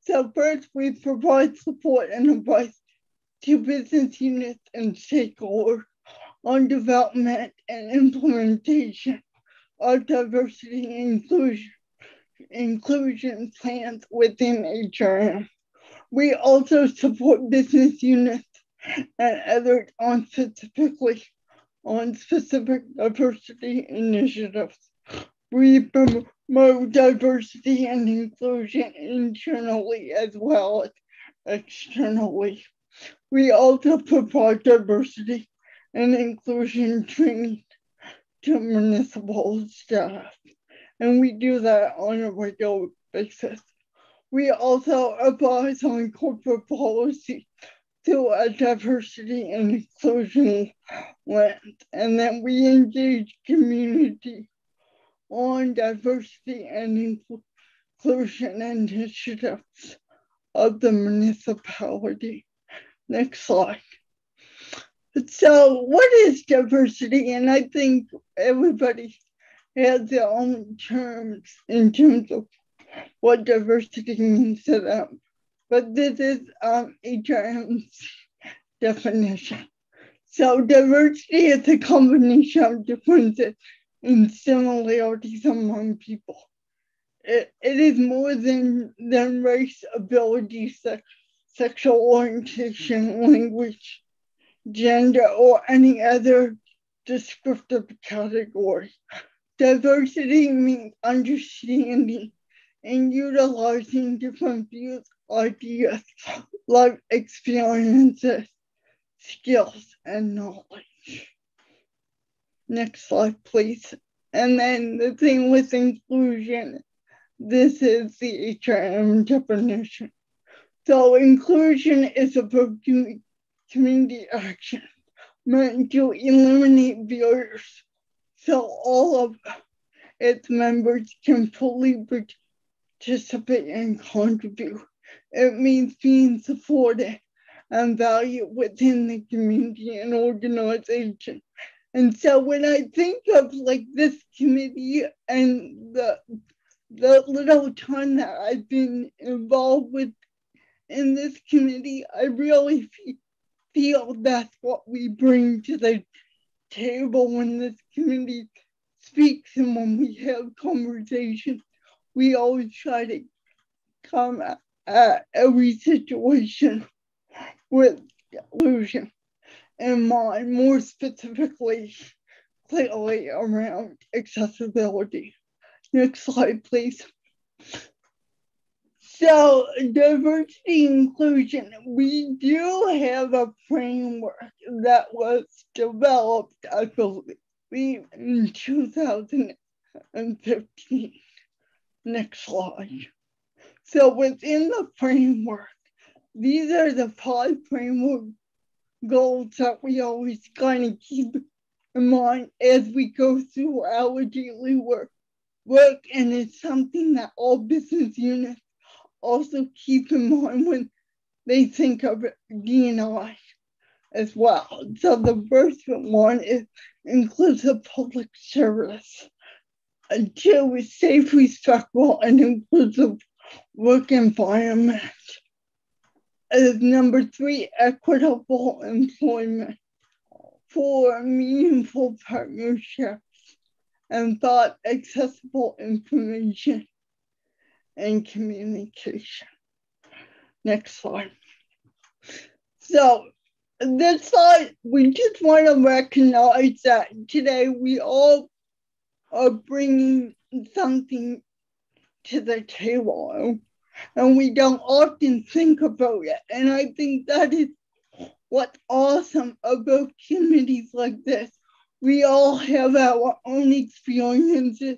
So first, we provide support and advice to business units and stakeholders on development and implementation of diversity and inclusion, inclusion plans within HRM. We also support business units and others on specifically on specific diversity initiatives. We promote diversity and inclusion internally as well as externally. We also provide diversity and inclusion training to municipal staff, and we do that on a regular basis. We also advise on corporate policy through a diversity and inclusion lens, and then we engage community on diversity and inclusion initiatives of the municipality. Next slide. So, what is diversity? And I think everybody has their own terms in terms of what diversity means to them. But this is um, HRM's definition. So, diversity is a combination of differences and similarities among people. It, it is more than, than race, ability, sex, sexual orientation, language, gender, or any other descriptive category. Diversity means understanding and utilizing different views, ideas, life experiences, skills, and knowledge. Next slide, please. And then the thing with inclusion, this is the HRM definition. So inclusion is about community action meant to eliminate barriers so all of its members can fully participate and contribute. It means being supported and valued within the community and organization. And so when I think of like this committee and the the little time that I've been involved with in this committee, I really feel that's what we bring to the table when this community speaks and when we have conversations. We always try to come at, at every situation with illusion in mind, more specifically, clearly around accessibility. Next slide, please. So, diversity inclusion, we do have a framework that was developed, I believe, in 2015. Next slide. So, within the framework, these are the five framework goals that we always kind of keep in mind as we go through our daily work. Work, and it's something that all business units also keep in mind when they think of being DNI as well. So the first one is inclusive public service. And two is safe, respectful, and inclusive work environment. As number three, equitable employment. Four, meaningful partnerships. And thought accessible information and communication. Next slide. So this slide, we just want to recognize that today we all are bringing something to the table and we don't often think about it. And I think that is what's awesome about committees like this. We all have our own experiences.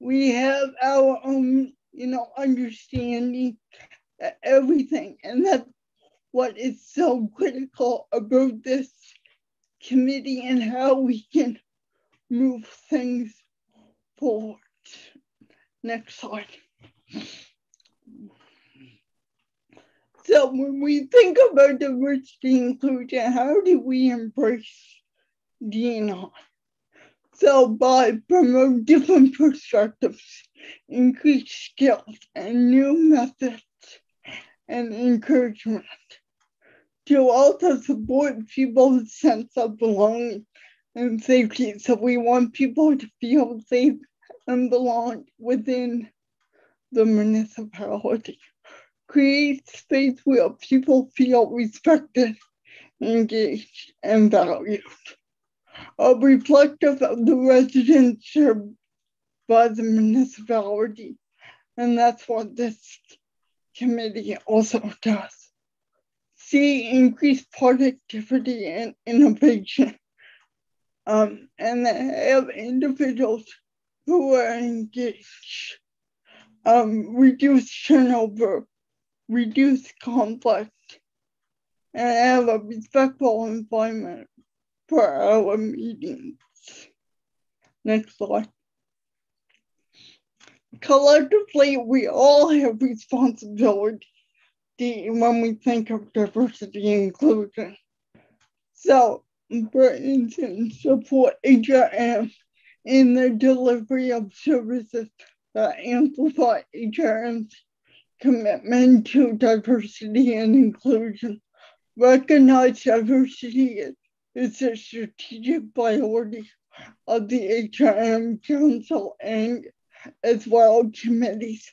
We have our own you know, understanding everything. And that's what is so critical about this committee and how we can move things forward. Next slide. So when we think about diversity inclusion, how do we embrace DNI? So by promote different perspectives, increase skills and new methods and encouragement to also support people's sense of belonging and safety. So we want people to feel safe and belong within the municipality. Create space where people feel respected, engaged, and valued. A reflective of the residents served by the municipality. And that's what this committee also does. See increased productivity and innovation. Um, and have individuals who are engaged. Um, reduce turnover, reduce conflict, and have a respectful environment for our meetings. Next slide. Collectively, we all have responsibility when we think of diversity and inclusion. So, for instance, support HRM in the delivery of services that amplify HRM's commitment to diversity and inclusion. Recognize diversity is a strategic priority of the HRM Council and as well committees.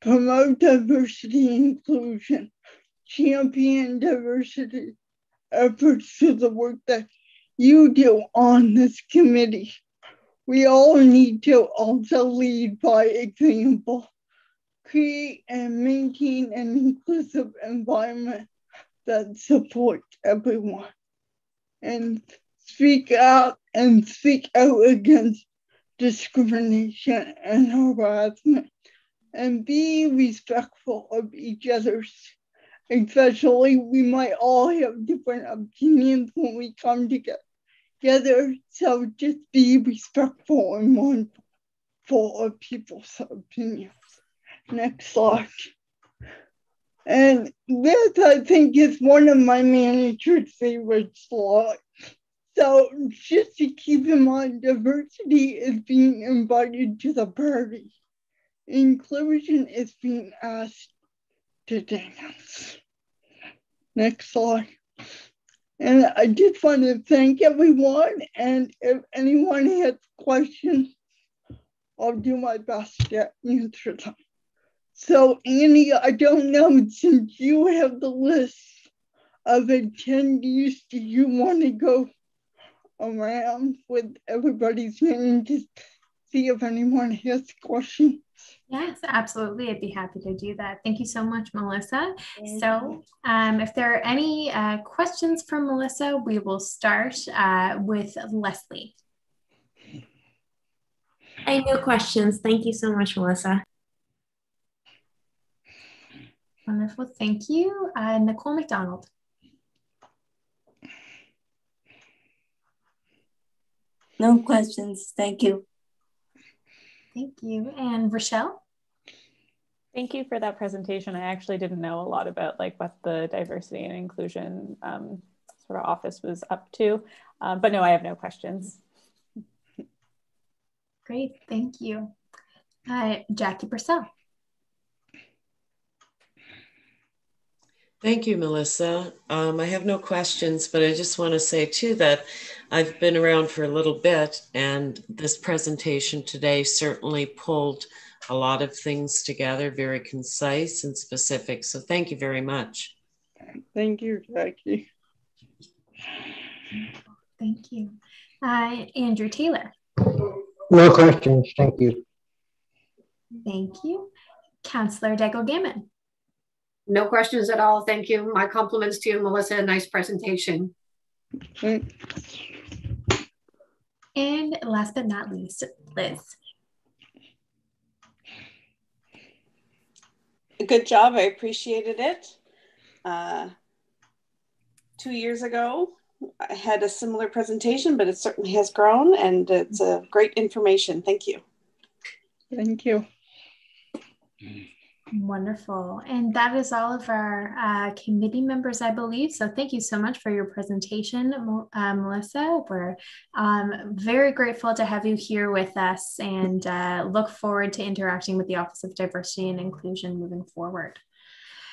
Promote diversity inclusion, champion diversity efforts to the work that you do on this committee. We all need to also lead by example, create and maintain an inclusive environment that supports everyone, and speak out and speak out against discrimination and harassment, and be respectful of each other's. Especially, we might all have different opinions when we come together. So just be respectful and mindful of people's opinions. Next slide. And this, I think, is one of my manager's favorite slides. So just to keep in mind, diversity is being invited to the party. Inclusion is being asked to dance. Next slide. And I just want to thank everyone. And if anyone has questions, I'll do my best to answer them. So, Annie, I don't know, since you have the list of attendees, do you want to go around with everybody's name to see if anyone has questions? Yes, absolutely. I'd be happy to do that. Thank you so much, Melissa. So, um, if there are any uh, questions from Melissa, we will start uh, with Leslie. I no questions. Thank you so much, Melissa. Wonderful. Thank you. Uh, Nicole McDonald. No questions. Thank you. Thank you. And Rochelle? Thank you for that presentation. I actually didn't know a lot about like what the diversity and inclusion um, sort of office was up to, um, but no, I have no questions. Great, thank you. Uh, Jackie Purcell. Thank you, Melissa. Um, I have no questions, but I just want to say too that I've been around for a little bit, and this presentation today certainly pulled a lot of things together, very concise and specific. So thank you very much. Thank you, Jackie. Thank you. Uh, Andrew Taylor. No questions. Thank you. Thank you. Councillor Daigle Gammon. No questions at all. Thank you. My compliments to you, Melissa. Nice presentation. And last but not least, Liz. Good job. I appreciated it. Uh, two years ago, I had a similar presentation, but it certainly has grown and it's a great information. Thank you. Thank you. Wonderful. And that is all of our uh, committee members, I believe. So thank you so much for your presentation, uh, Melissa. We're um, very grateful to have you here with us and uh, look forward to interacting with the Office of Diversity and Inclusion moving forward.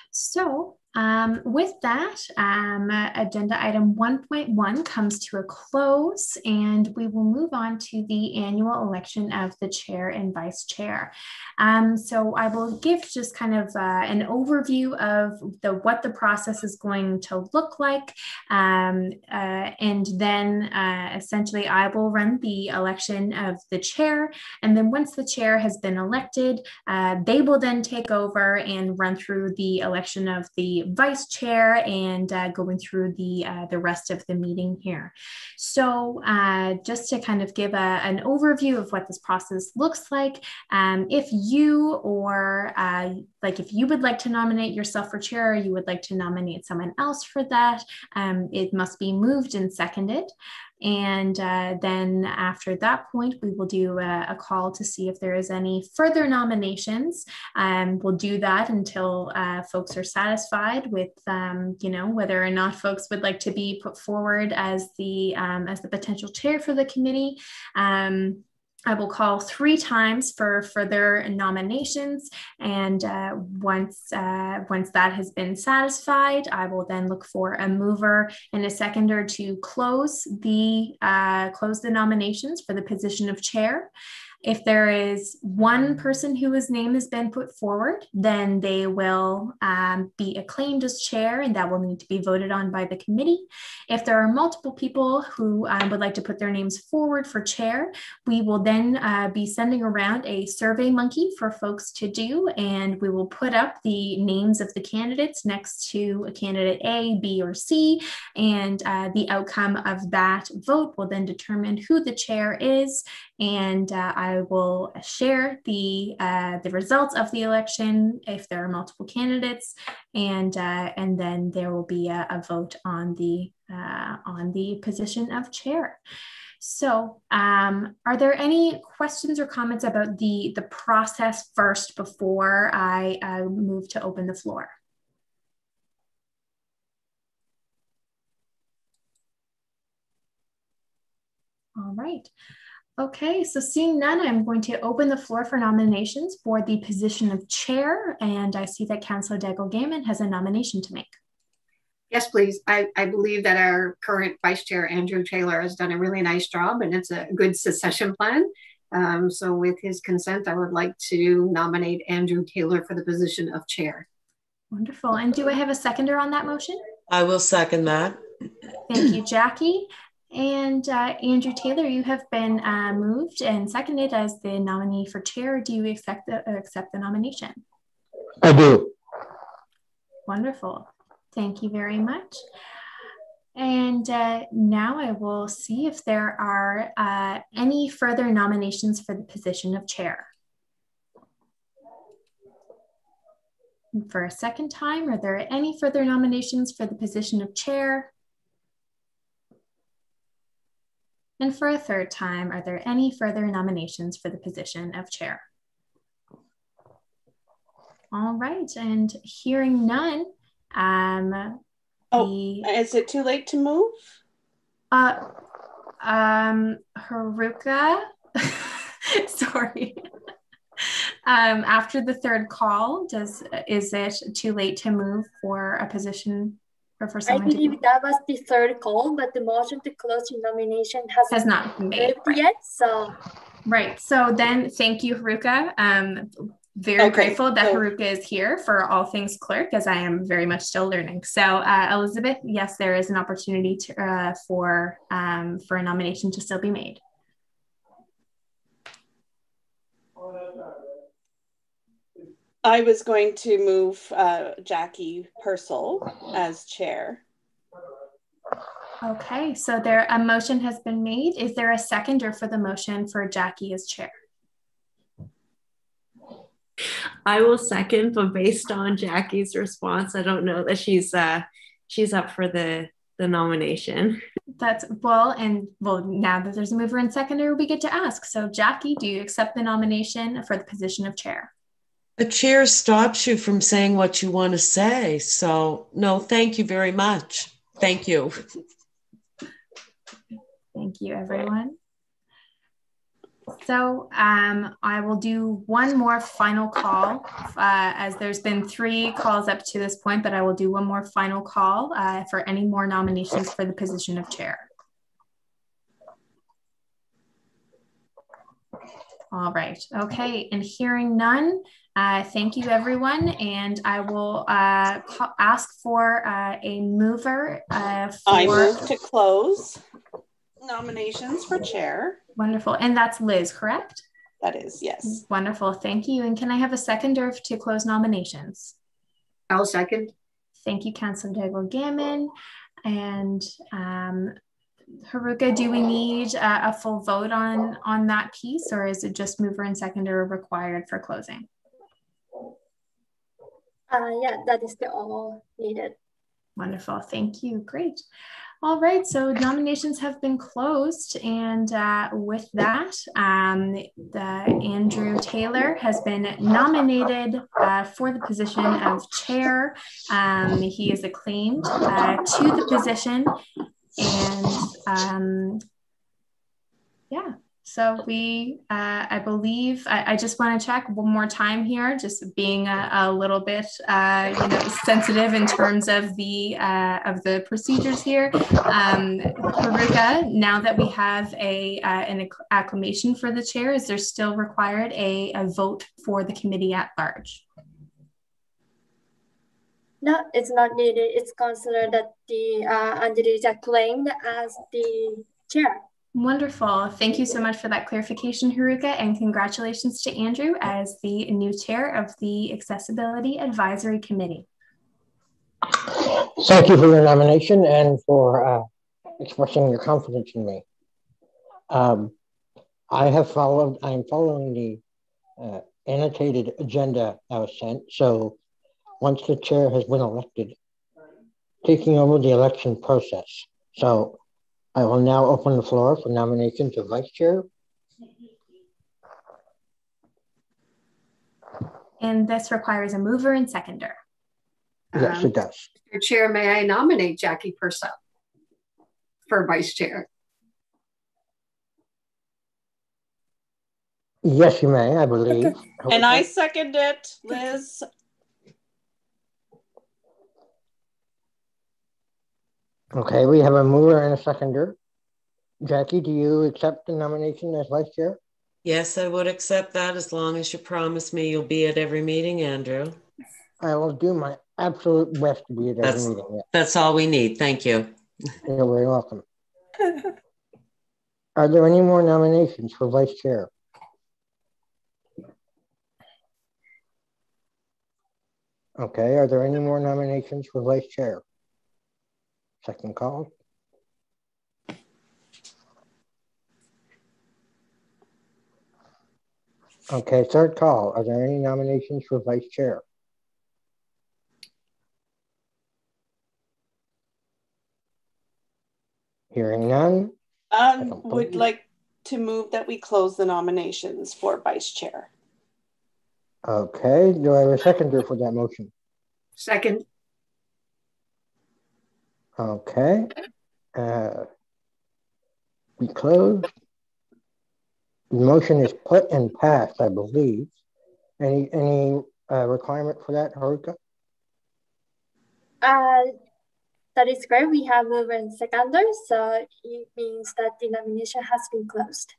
So um, with that, um, agenda item 1.1 comes to a close and we will move on to the annual election of the chair and vice chair. Um, so I will give just kind of uh, an overview of the what the process is going to look like. Um, uh, and then uh, essentially I will run the election of the chair. And then once the chair has been elected, uh, they will then take over and run through the election of the vice chair and uh, going through the uh, the rest of the meeting here. So uh, just to kind of give a, an overview of what this process looks like, um, if you or uh, like if you would like to nominate yourself for chair or you would like to nominate someone else for that, um, it must be moved and seconded. And uh, then after that point, we will do a, a, call to see if there is any further nominations. Um, we'll do that until uh, folks are satisfied with, um, you know, whether or not folks would like to be put forward as the um, as the potential chair for the committee. I will call three times for further nominations, and uh, once uh, once that has been satisfied, I will then look for a mover and a seconder to close the uh, close the nominations for the position of chair. If there is one person whose name has been put forward, then they will um, be acclaimed as chair and that will need to be voted on by the committee. If there are multiple people who um, would like to put their names forward for chair, we will then uh, be sending around a survey monkey for folks to do and we will put up the names of the candidates next to a candidate A, B, or C and uh, the outcome of that vote will then determine who the chair is and uh, I will share the uh, the results of the election if there are multiple candidates, and uh, and then there will be a, a vote on the uh, on the position of chair. So, um, are there any questions or comments about the the process first before I move to open the floor? All right. Okay, so seeing none, I'm going to open the floor for nominations for the position of chair. And I see that Councillor Daigle Gammon has a nomination to make. Yes, please. I, I believe that our current vice chair, Andrew Taylor, has done a really nice job and it's a good succession plan. Um, so with his consent, I would like to nominate Andrew Taylor for the position of chair. Wonderful. And do I have a seconder on that motion? I will second that. Thank you, Jackie. And uh, Andrew Taylor, you have been uh, moved and seconded as the nominee for chair. Do you accept the, accept the nomination? I do. Wonderful. Thank you very much. And uh, now I will see if there are uh, any further nominations for the position of chair. for a second time, are there any further nominations for the position of chair? And for a third time, are there any further nominations for the position of chair? All right, and hearing none. Um, oh, the, is it too late to move? Uh, um, Haruka, sorry. um, after the third call, does is it too late to move for a position or for someone I believe to... that was the third call, but the motion to close the nomination has, has not been made right. yet. So right. So then, thank you, Haruka. Um, very okay. grateful that so, Haruka is here for all things clerk, as I am very much still learning. So, uh, Elizabeth, yes, there is an opportunity to, uh, for um, for a nomination to still be made. I was going to move uh, Jackie Purcell as chair. Okay, so there a motion has been made. Is there a seconder for the motion for Jackie as chair? I will second, but based on Jackie's response, I don't know that she's uh she's up for the the nomination. That's well, and well, now that there's a mover and seconder, we get to ask. So, Jackie, do you accept the nomination for the position of chair? The chair stops you from saying what you want to say. So, no, thank you very much. Thank you. Thank you, everyone. So um, I will do one more final call uh, as there's been three calls up to this point, but I will do one more final call uh, for any more nominations for the position of chair. All right. Okay. And hearing none, uh, thank you, everyone. And I will uh, ask for uh, a mover. Uh, for... I move to close nominations for chair. Wonderful. And that's Liz, correct? That is, yes. Wonderful. Thank you. And can I have a seconder to close nominations? I'll second. Thank you, Councilor Daigle Gammon. And um, Haruka, do we need a full vote on, on that piece or is it just mover and seconder required for closing? Uh, yeah, that is the all needed. Wonderful. Thank you. Great. All right, so nominations have been closed, and uh, with that, um, the Andrew Taylor has been nominated uh, for the position of chair. Um, he is acclaimed uh, to the position, and um, yeah. So we, uh, I believe, I, I just want to check one more time here, just being a, a little bit, uh, you know, sensitive in terms of the uh, of the procedures here. Um, now that we have a uh, an acclamation for the chair, is there still required a, a vote for the committee at large? No, it's not needed. It's considered that the uh, is acclaimed as the chair. Wonderful. Thank you so much for that clarification, Haruka, and congratulations to Andrew as the new chair of the Accessibility Advisory Committee. Thank you for your nomination and for uh, expressing your confidence in me. Um, I have followed, I'm following the uh, annotated agenda I was sent. So once the chair has been elected, taking over the election process. So I will now open the floor for nominations of vice chair. And this requires a mover and seconder. Yes, um, it does. Mr. Chair, may I nominate Jackie Purcell for vice chair? Yes, you may, I believe. And I second it, Liz. Okay, we have a mover and a seconder. Jackie, do you accept the nomination as vice chair? Yes, I would accept that as long as you promise me you'll be at every meeting, Andrew. I will do my absolute best to be at every that's, meeting. Yeah. That's all we need. Thank you. You're very welcome. Are there any more nominations for vice chair? Okay, are there any more nominations for vice chair? Second call. Okay, third call. Are there any nominations for vice chair? Hearing none. Um, would like to move that we close the nominations for vice chair. Okay, do I have a seconder for that motion? Second. Okay. Uh, we close. The motion is put and passed, I believe. Any any uh, requirement for that, Haruka? Uh, that is great. We have mover and seconder, so it means that the nomination has been closed.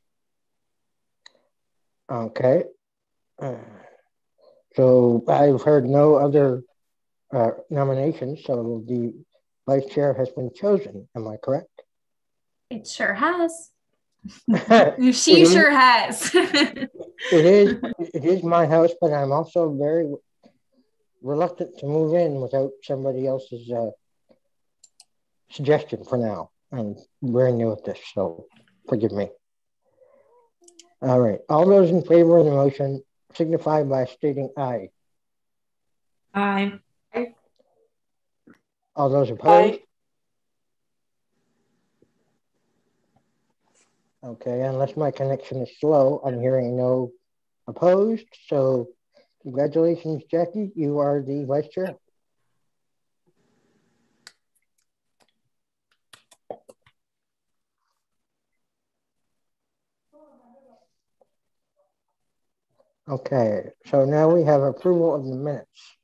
Okay. Uh, so I've heard no other uh, nominations, so the vice chair has been chosen. Am I correct? It sure has. she sure has. it is. It is my house, but I'm also very reluctant to move in without somebody else's uh, suggestion for now. I'm very new at this, so forgive me. All right. All those in favor of the motion signify by stating aye. Aye. All those opposed? Aye. Okay, unless my connection is slow, I'm hearing no opposed. So congratulations, Jackie. You are the vice chair. Okay, so now we have approval of the minutes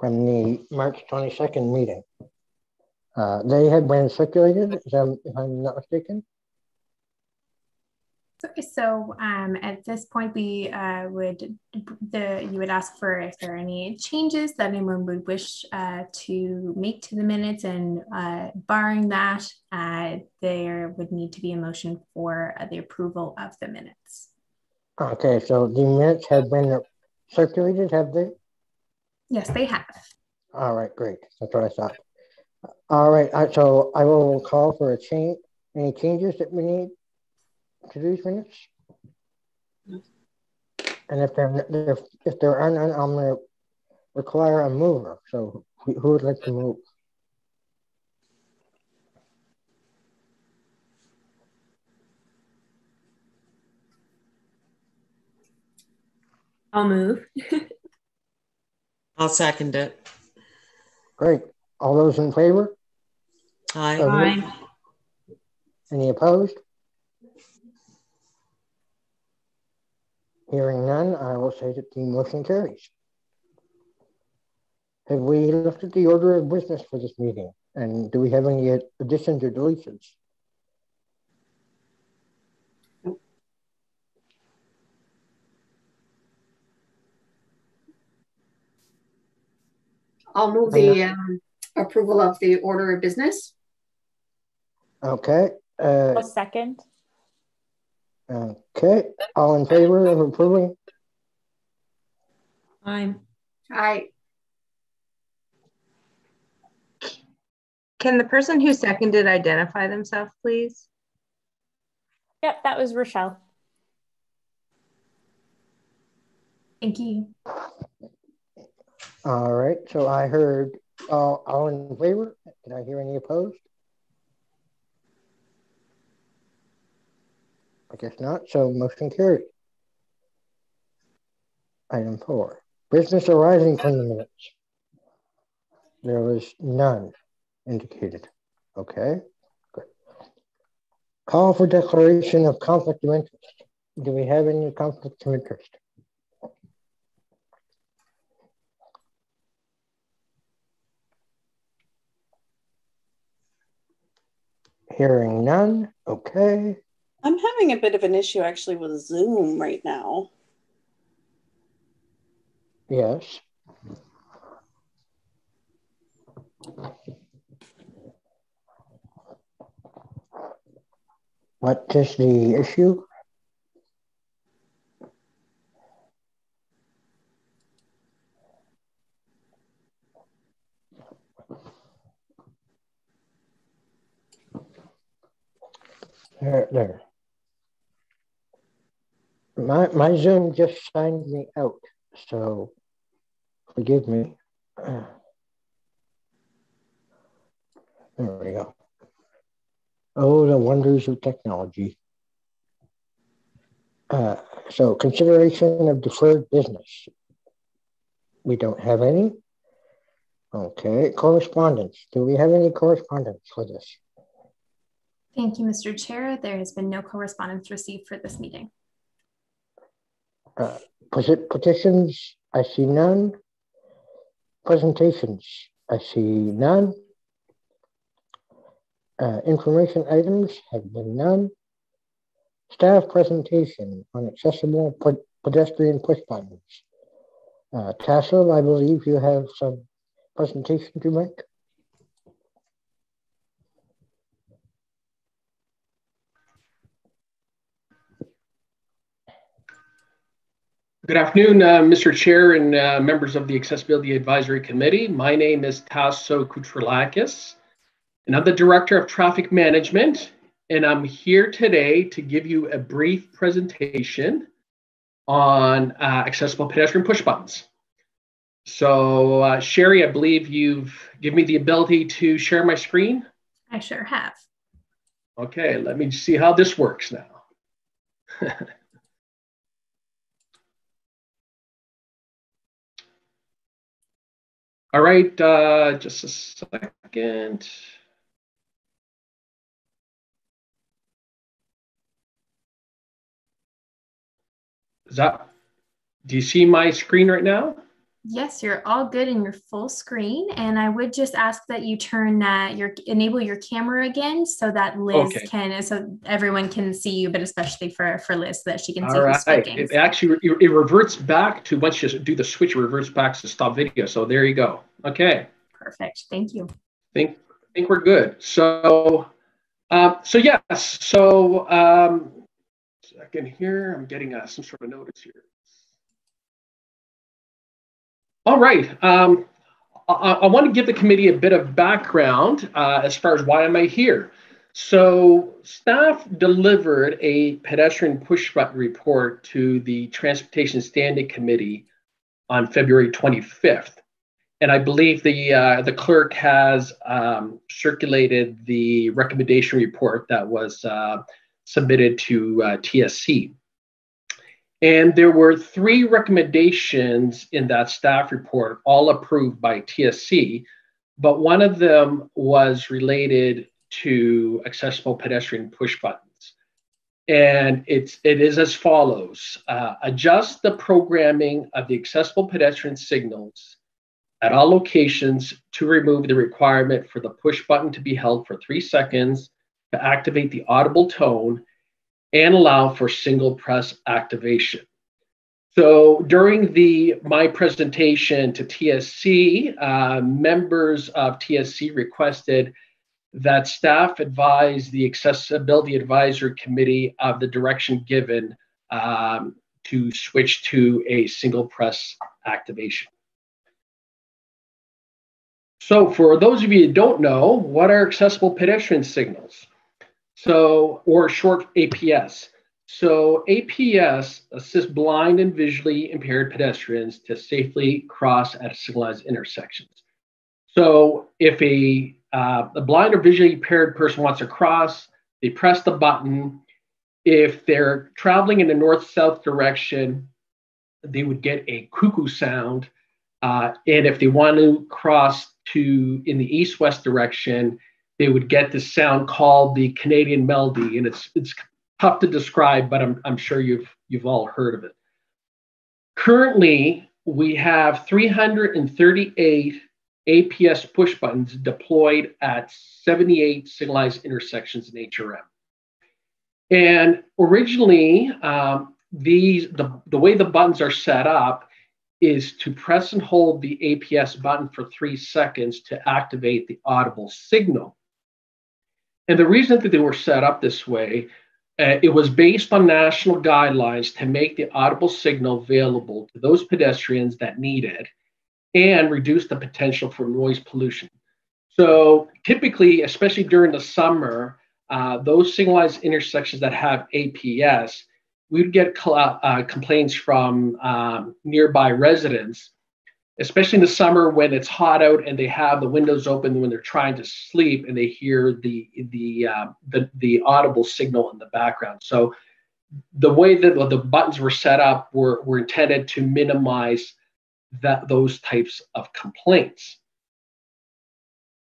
from the March 22nd meeting. Uh, they have been circulated, if I'm, if I'm not mistaken. So um, at this point, we uh, would the you would ask for if there are any changes that anyone would wish uh, to make to the minutes, and uh, barring that, uh, there would need to be a motion for uh, the approval of the minutes. Okay, so the minutes have been circulated, have they? Yes, they have. All right, great. That's what I thought. All right, so I will call for a change. Any changes that we need? to these minutes? And if there if, if there are none, I'm going to require a mover. So who, who would like to move? I'll move. I'll second it. Great. All those in favor? Aye. Aye. Any opposed? Hearing none, I will say that the motion carries. Have we looked at the order of business for this meeting? And do we have any additions or deletions? I'll move the um, approval of the order of business. Okay. Uh, A second. Okay. All in favor of approving? Aye. Aye. Can the person who seconded identify themselves, please? Yep, that was Rochelle. Thank you. All right. So I heard all, all in favor. Did I hear any opposed? I guess not. So motion carried. Item four, business arising from the minutes. There was none indicated. Okay, good. Call for declaration of conflict of interest. Do we have any conflict of interest? Hearing none. Okay. I'm having a bit of an issue actually with Zoom right now. Yes. What is the issue? There, there. My, my Zoom just signed me out, so forgive me. There we go. Oh, the wonders of technology. Uh, so consideration of deferred business. We don't have any. Okay, correspondence. Do we have any correspondence for this? Thank you, Mr. Chair. There has been no correspondence received for this meeting. Uh, petitions, I see none. Presentations, I see none. Uh, information items have been none. Staff presentation on accessible pedestrian push buttons. Uh, Tasso, I believe you have some presentation to make. Good afternoon, uh, Mr. Chair and uh, members of the Accessibility Advisory Committee. My name is Tasso Koutrelakis, and I'm the Director of Traffic Management, and I'm here today to give you a brief presentation on uh, accessible pedestrian push buttons. So, uh, Sherry, I believe you've given me the ability to share my screen. I sure have. Okay, let me see how this works now. All right, uh, just a second. Is that, do you see my screen right now? Yes, you're all good in your full screen. And I would just ask that you turn that your enable your camera again so that Liz Okay. can so everyone can see you, but especially for for Liz so that she can see All who's right, speaking. it actually, it it reverts back to, once you do the switch, it reverts back to stop video. So there you go. Okay. Perfect. Thank you. think think we're good. So, um, so yes. So, um, second here, I'm getting uh, some sort of notice here. All right. Um, I, I want to give the committee a bit of background uh, as far as why am I here. So, staff delivered a pedestrian push button report to the Transportation Standing Committee on February 25th and I believe the uh, the clerk has um, circulated the recommendation report that was uh, submitted to uh, TSC. And there were three recommendations in that staff report, all approved by TSC, but one of them was related to accessible pedestrian push buttons. And it's, it is as follows uh, adjust the programming of the accessible pedestrian signals at all locations to remove the requirement for the push button to be held for three seconds to activate the audible tone and allow for single press activation. So during the my presentation to TSC, uh, members of TSC requested that staff advise the Accessibility Advisory Committee of the direction given um, to switch to a single press activation. So for those of you who don't know, what are accessible pedestrian signals? So, or short APS. So APS assists blind and visually impaired pedestrians to safely cross at signalized intersections. So if a, uh, a blind or visually impaired person wants to cross, they press the button. If they're traveling in a north-south direction, they would get a cuckoo sound. Uh, and if they want to cross to in the east-west direction, they would get this sound called the Canadian melody, and it's it's tough to describe, but I'm I'm sure you've you've all heard of it. Currently, we have 338 APS push buttons deployed at 78 signalized intersections in HRM. And originally, um, these the, the way the buttons are set up is to press and hold the APS button for three seconds to activate the audible signal. And the reason that they were set up this way, uh, it was based on national guidelines to make the audible signal available to those pedestrians that need it and reduce the potential for noise pollution. So typically, especially during the summer, uh, those signalized intersections that have APS, we'd get uh, complaints from um, nearby residents, especially in the summer when it's hot out and they have the windows open when they're trying to sleep and they hear the the uh, the, the audible signal in the background. So the way that the buttons were set up were, were intended to minimize that those types of complaints.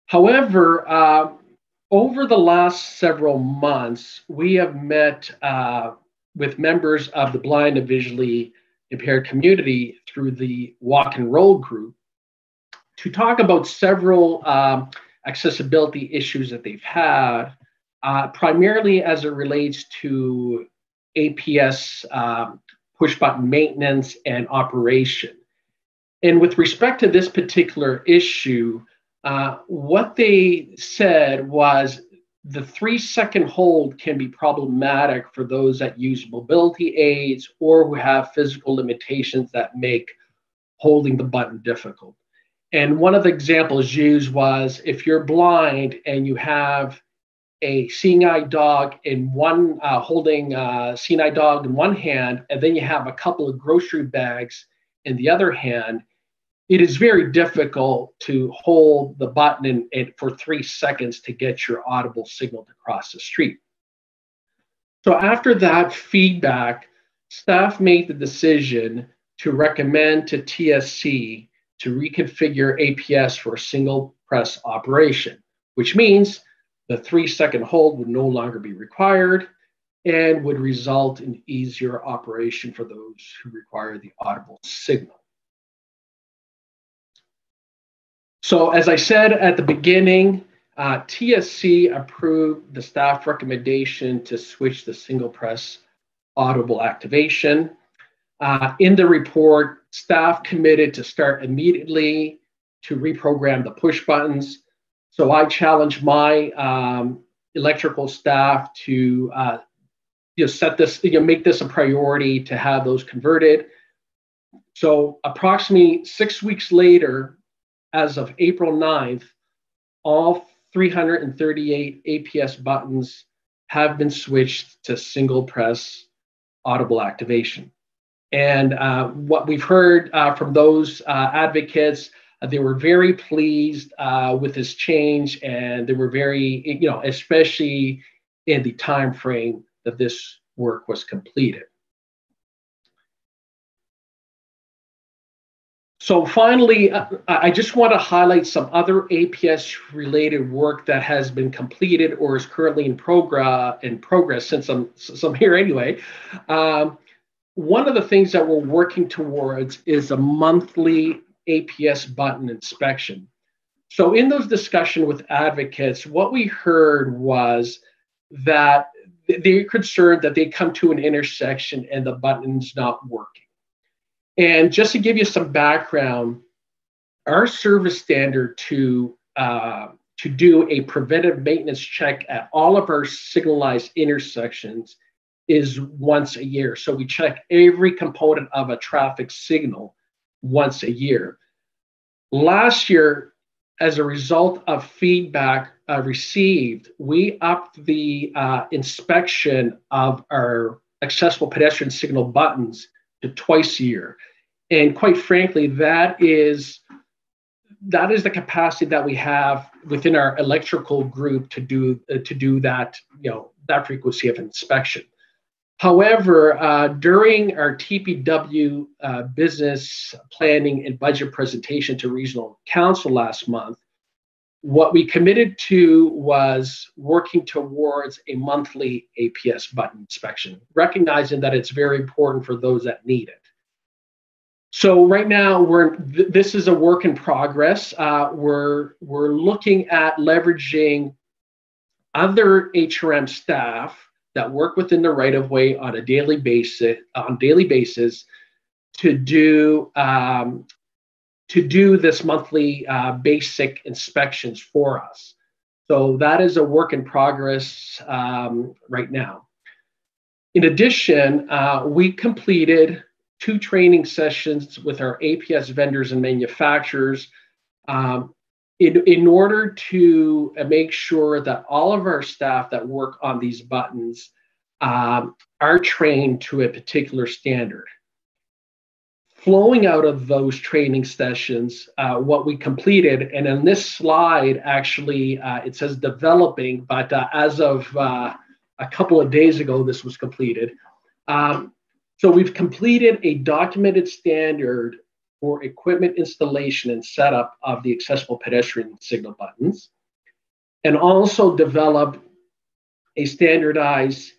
However, uh, over the last several months, we have met uh, with members of the blind and visually impaired community through the walk and roll group to talk about several um, accessibility issues that they've had, uh, primarily as it relates to APS um, push button maintenance and operation. And with respect to this particular issue, uh, what they said was the three second hold can be problematic for those that use mobility aids or who have physical limitations that make holding the button difficult. And one of the examples used was if you're blind and you have a seeing eye dog in one, uh, holding a seeing eye dog in one hand, and then you have a couple of grocery bags in the other hand, it is very difficult to hold the button in, in, for three seconds to get your audible signal to cross the street. So after that feedback, staff made the decision to recommend to TSC to reconfigure APS for a single press operation, which means the three second hold would no longer be required and would result in easier operation for those who require the audible signal. So as I said at the beginning, uh, TSC approved the staff recommendation to switch the single press audible activation. Uh, in the report, staff committed to start immediately to reprogram the push buttons. So I challenged my um, electrical staff to uh, you know, set this, you know, make this a priority to have those converted. So approximately six weeks later, as of April 9th, all 338 APS buttons have been switched to single press audible activation. And uh, what we've heard uh, from those uh, advocates, uh, they were very pleased uh, with this change, and they were very, you know, especially in the time frame that this work was completed. So finally, uh, I just want to highlight some other APS related work that has been completed or is currently in, progress in progress since I'm, since I'm here anyway. Um, one of the things that we're working towards is a monthly APS button inspection. So in those discussions with advocates, what we heard was that they're concerned that they come to an intersection and the button's not working. And just to give you some background, our service standard to uh, to do a preventive maintenance check at all of our signalized intersections is once a year. So we check every component of a traffic signal once a year. Last year, as a result of feedback uh, received, we upped the uh, inspection of our accessible pedestrian signal buttons to twice a year. And quite frankly, that is that is the capacity that we have within our electrical group to do uh, to do that you know that frequency of inspection. However, uh, during our TPW uh, business planning and budget presentation to regional council last month, what we committed to was working towards a monthly APS button inspection, recognizing that it's very important for those that need it. So right now we're th- this is a work in progress. Uh, we're we're looking at leveraging other HRM staff that work within the right of way on a daily basis on daily basis to do um, to do this monthly uh, basic inspections for us. So that is a work in progress um, right now. In addition, uh, we completed two training sessions with our APS vendors and manufacturers um, in, in order to make sure that all of our staff that work on these buttons um, are trained to a particular standard. Flowing out of those training sessions, uh, what we completed, and in this slide, actually, uh, it says developing, but uh, as of uh, a couple of days ago, this was completed. Um, so we've completed a documented standard for equipment installation and setup of the accessible pedestrian signal buttons, and also developed a standardized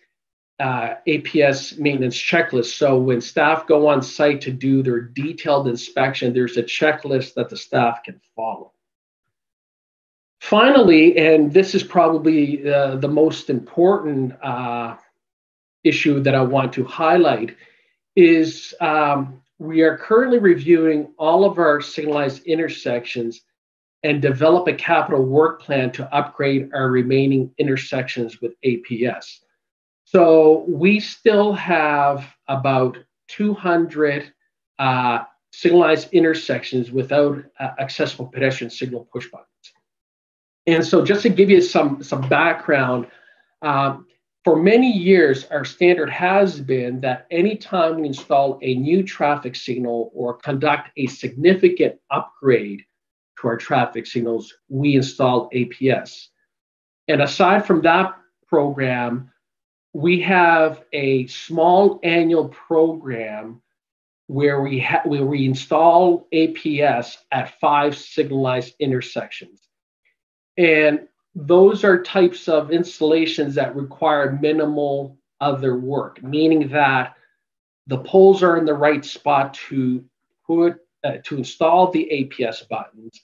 uh, APS maintenance checklist. So when staff go on site to do their detailed inspection, there's a checklist that the staff can follow. Finally, and this is probably uh, the most important uh, issue that I want to highlight is um, we are currently reviewing all of our signalized intersections and develop a capital work plan to upgrade our remaining intersections with APS. So we still have about 200 uh, signalized intersections without uh, accessible pedestrian signal push buttons. And so just to give you some, some background, um, for many years, our standard has been that anytime we install a new traffic signal or conduct a significant upgrade to our traffic signals, we install APS. And aside from that program, we have a small annual program where we ha- where we install APS at five signalized intersections. And those are types of installations that require minimal other work, meaning that the poles are in the right spot to put uh, to install the APS buttons,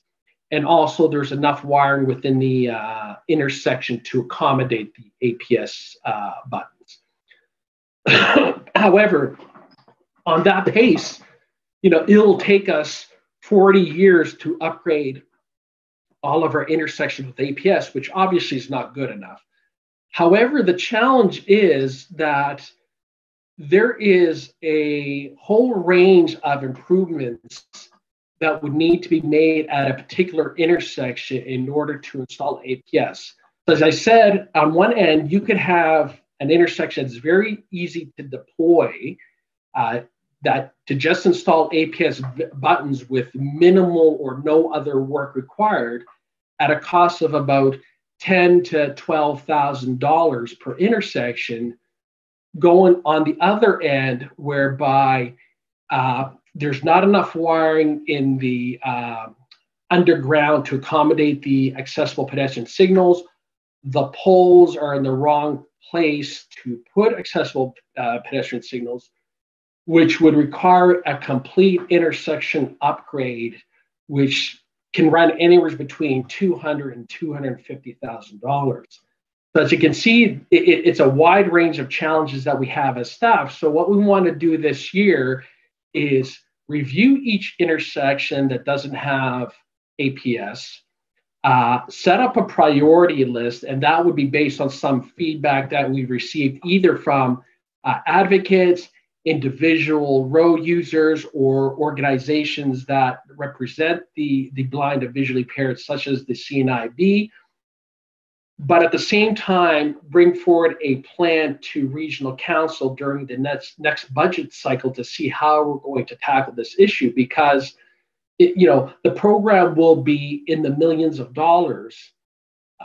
and also there's enough wiring within the uh, intersection to accommodate the APS uh, buttons. However, on that pace, you know, it'll take us 40 years to upgrade all of our intersections with APS, which obviously is not good enough. However, the challenge is that there is a whole range of improvements that would need to be made at a particular intersection in order to install APS. So as I said, on one end, you could have an intersection that's very easy to deploy, uh, that to just install APS buttons with minimal or no other work required at a cost of about ten to twelve thousand dollars per intersection. Going on the other end, whereby uh, there's not enough wiring in the uh, underground to accommodate the accessible pedestrian signals. The poles are in the wrong place to put accessible uh, pedestrian signals, which would require a complete intersection upgrade, which can run anywhere between $200 and $250,000. So as you can see, it, it's a wide range of challenges that we have as staff. So what we want to do this year is review each intersection that doesn't have APS, uh, set up a priority list, and that would be based on some feedback that we've received either from uh, advocates, individual road users, or organizations that represent the, the blind and visually impaired, such as the CNIB, but at the same time bring forward a plan to regional council during the next next budget cycle to see how we're going to tackle this issue because it, you know the program will be in the millions of dollars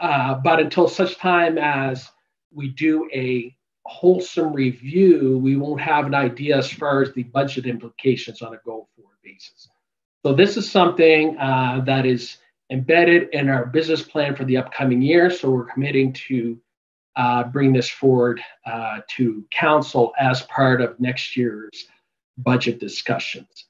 uh, but until such time as we do a wholesome review we won't have an idea as far as the budget implications on a go forward basis. So this is something uh, that is embedded in our business plan for the upcoming year. So we're committing to uh, bring this forward uh, to council as part of next year's budget discussions.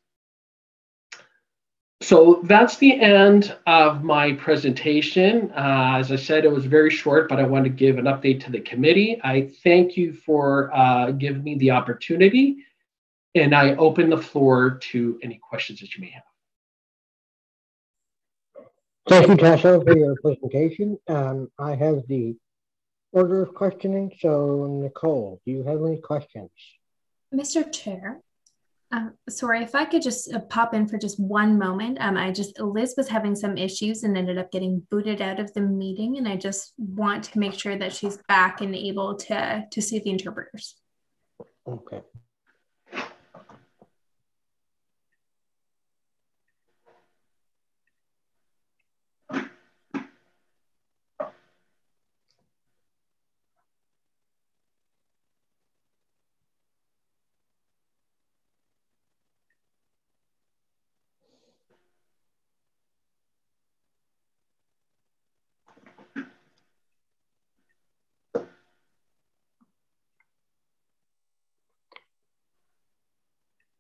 So that's the end of my presentation. Uh, as I said, it was very short, but I want to give an update to the committee. I thank you for uh, giving me the opportunity, and I open the floor to any questions that you may have. Thank you, Tasso, for your presentation. Um, I have the order of questioning. So, Nicole, do you have any questions? Mr. Chair, um, sorry, if I could just uh, pop in for just one moment. Um, I just, Liz was having some issues and ended up getting booted out of the meeting. And I just want to make sure that she's back and able to, to see the interpreters. Okay.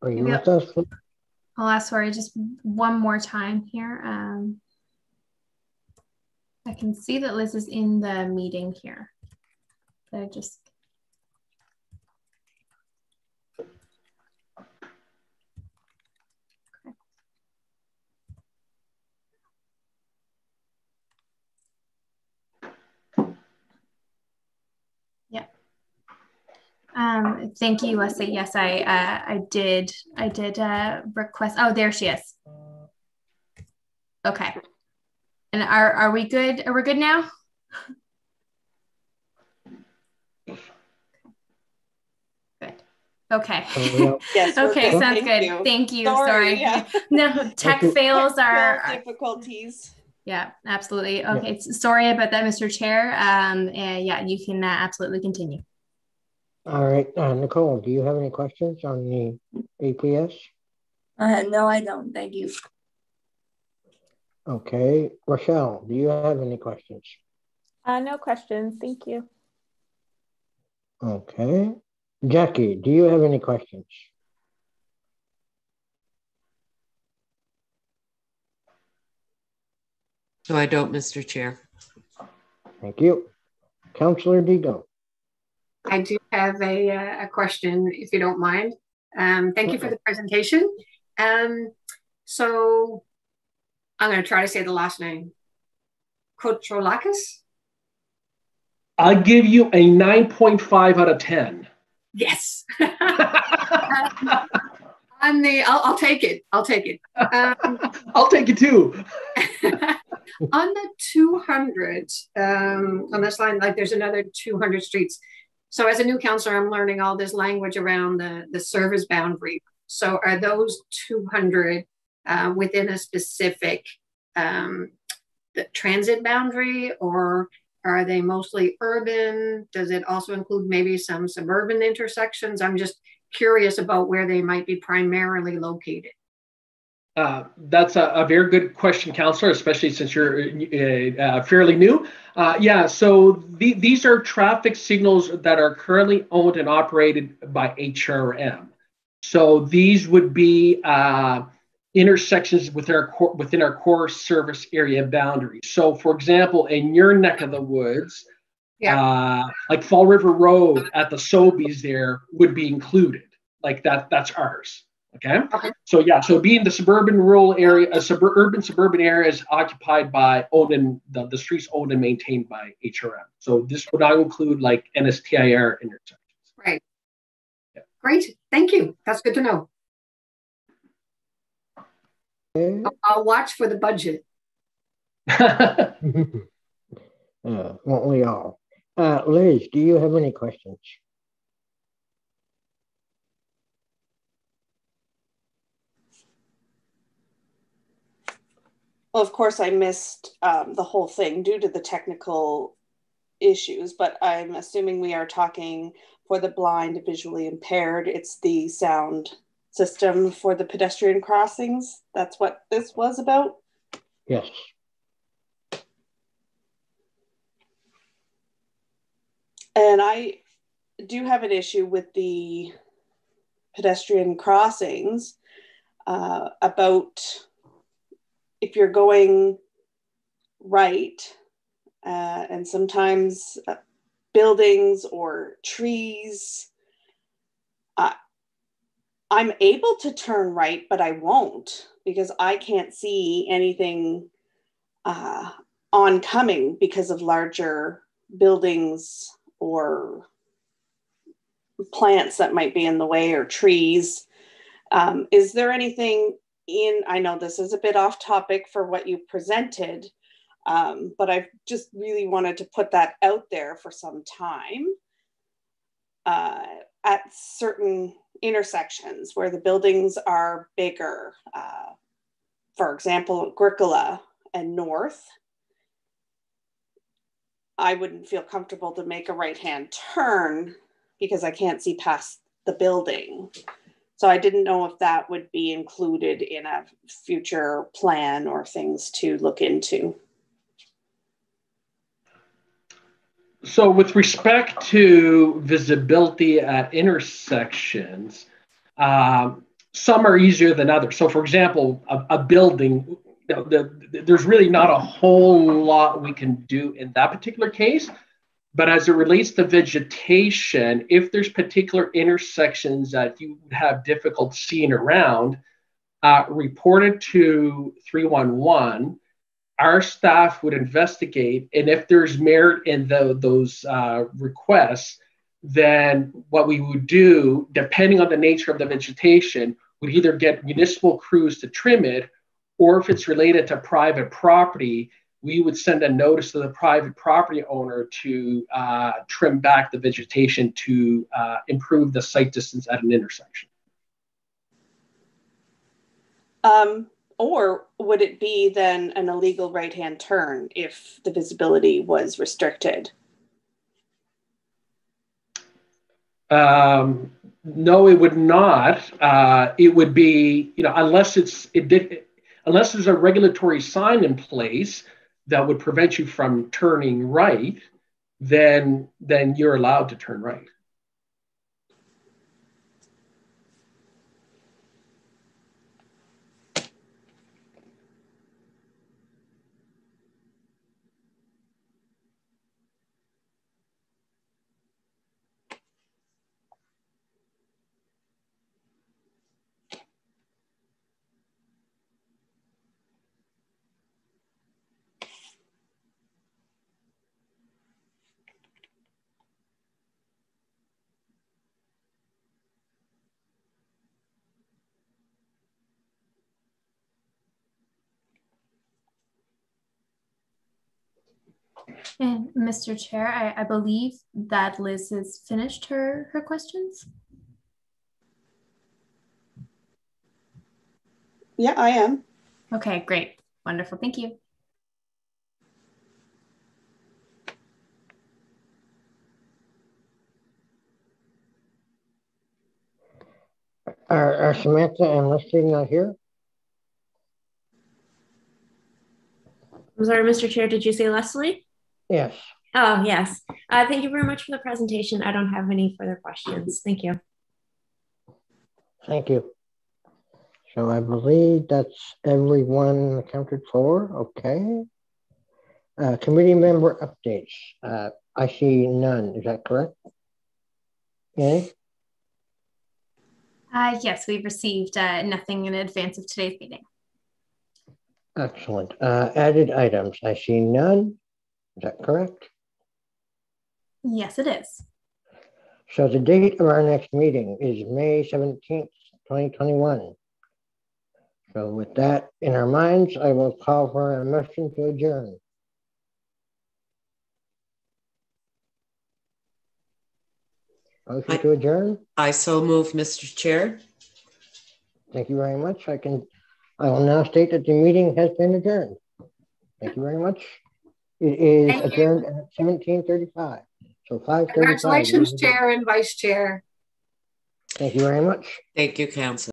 Are you with us? I'll ask sorry just one more time here. Um, I can see that Liz is in the meeting here. I just Um, thank you, Leslie. Yes, I uh, I did I did uh, request. Oh, there she is. Okay. And are are we good? Are we good now? Good. Okay. Oh, yes. okay. Good. Sounds Thank good. you. Thank you. Sorry, Sorry. yeah. No tech fails are. are- difficulties. Yeah, absolutely. Okay. s- Sorry about that, Mr. Chair. Um, and yeah, you can uh, absolutely continue. All right, uh, Nicole, do you have any questions on the APS? Uh, no, I don't. Thank you. Okay, Rochelle, do you have any questions? Uh, no questions. Thank you. Okay. Jackie, do you have any questions? No, I don't, Mr. Chair. Thank you. Councillor Daigle. I do have a, uh, a question, if you don't mind. Um, thank you for the presentation. Um, so I'm going to try to say the last name. Kotrolakis? I'll give you a 9.5 out of 10. Yes. on the, I'll, I'll, take it. I'll take it. Um, I'll take it too. on the 200, um, on this line, like there's another 200 streets. So as a new councillor, I'm learning all this language around the, the service boundary. So are those 200 uh, within a specific um, transit boundary or are they mostly urban? Does it also include maybe some suburban intersections? I'm just curious about where they might be primarily located. Uh, that's a, a, very good question, councillor, especially since you're uh, uh, fairly new. Uh, yeah, so the, these are traffic signals that are currently owned and operated by HRM. So these would be uh, intersections within our, core, within our core service area boundaries. So, for example, in your neck of the woods, yeah. Uh, like Fall River Road at the Sobeys there would be included. Like that, that's ours. Okay? okay. So yeah, so being the suburban rural area, a suburban suburban area is occupied by owned and the, the streets owned and maintained by HRM. So this would not include like NSTIR intersections. Right. Yeah. Great. Thank you. That's good to know. I'll watch for the budget. uh, won't we all? Uh, Liz, do you have any questions? Well, of course, I missed um, the whole thing due to the technical issues, but I'm assuming we are talking for the blind, visually impaired. It's the sound system for the pedestrian crossings. That's what this was about? Yes. And I do have an issue with the pedestrian crossings uh, about if you're going right, uh, and sometimes uh, buildings or trees, uh, I'm able to turn right, but I won't because I can't see anything uh, oncoming because of larger buildings or plants that might be in the way or trees. Um, is there anything I know this is a bit off topic for what you presented, um, but I've just really wanted to put that out there for some time. Uh, at certain intersections where the buildings are bigger. Uh, for example, Agricola and North, I wouldn't feel comfortable to make a right hand turn because I can't see past the building. So I didn't know if that would be included in a future plan or things to look into. So, with respect to visibility at intersections, um, some are easier than others. So, for example, a, a building, you know, the, the, there's really not a whole lot we can do in that particular case. But as it relates to vegetation, if there's particular intersections that you have difficult seeing around, uh, report it to 311 our staff would investigate, and if there's merit in the, those uh, requests, then what we would do, depending on the nature of the vegetation, would either get municipal crews to trim it, or if it's related to private property, we would send a notice to the private property owner to uh, trim back the vegetation to uh, improve the sight distance at an intersection. Um, or would it be then an illegal right hand turn if the visibility was restricted? Um, no, it would not. Uh, it would be, you know, unless it's it did, unless there's a regulatory sign in place that would prevent you from turning right, then then you're allowed to turn right. And Mr. Chair, I, I believe that Liz has finished her, her questions. Yeah, I am. Okay, great. Wonderful. Thank you. Are, are Samantha and Leslie not here? I'm sorry, Mr. Chair, did you say Leslie? Yes. Oh, yes. Uh, thank you very much for the presentation. I don't have any further questions. Thank you. Thank you. So I believe that's everyone accounted for. Okay. Uh, committee member updates. Uh, I see none. Is that correct? Annie? Uh, yes, we've received uh, nothing in advance of today's meeting. Excellent. Uh, added items. I see none. Is that correct? Yes, it is. So the date of our next meeting is May 17th, 2021. So with that in our minds, I will call for a motion to adjourn. Motion I- to adjourn? I so move, Mr. Chair. Thank you very much. I can, I will now state that the meeting has been adjourned. Thank you very much. It is Thank you. adjourned at seventeen thirty-five. So five thirty-five. Congratulations, Chair and Vice Chair. Thank you very much. Thank you, Council.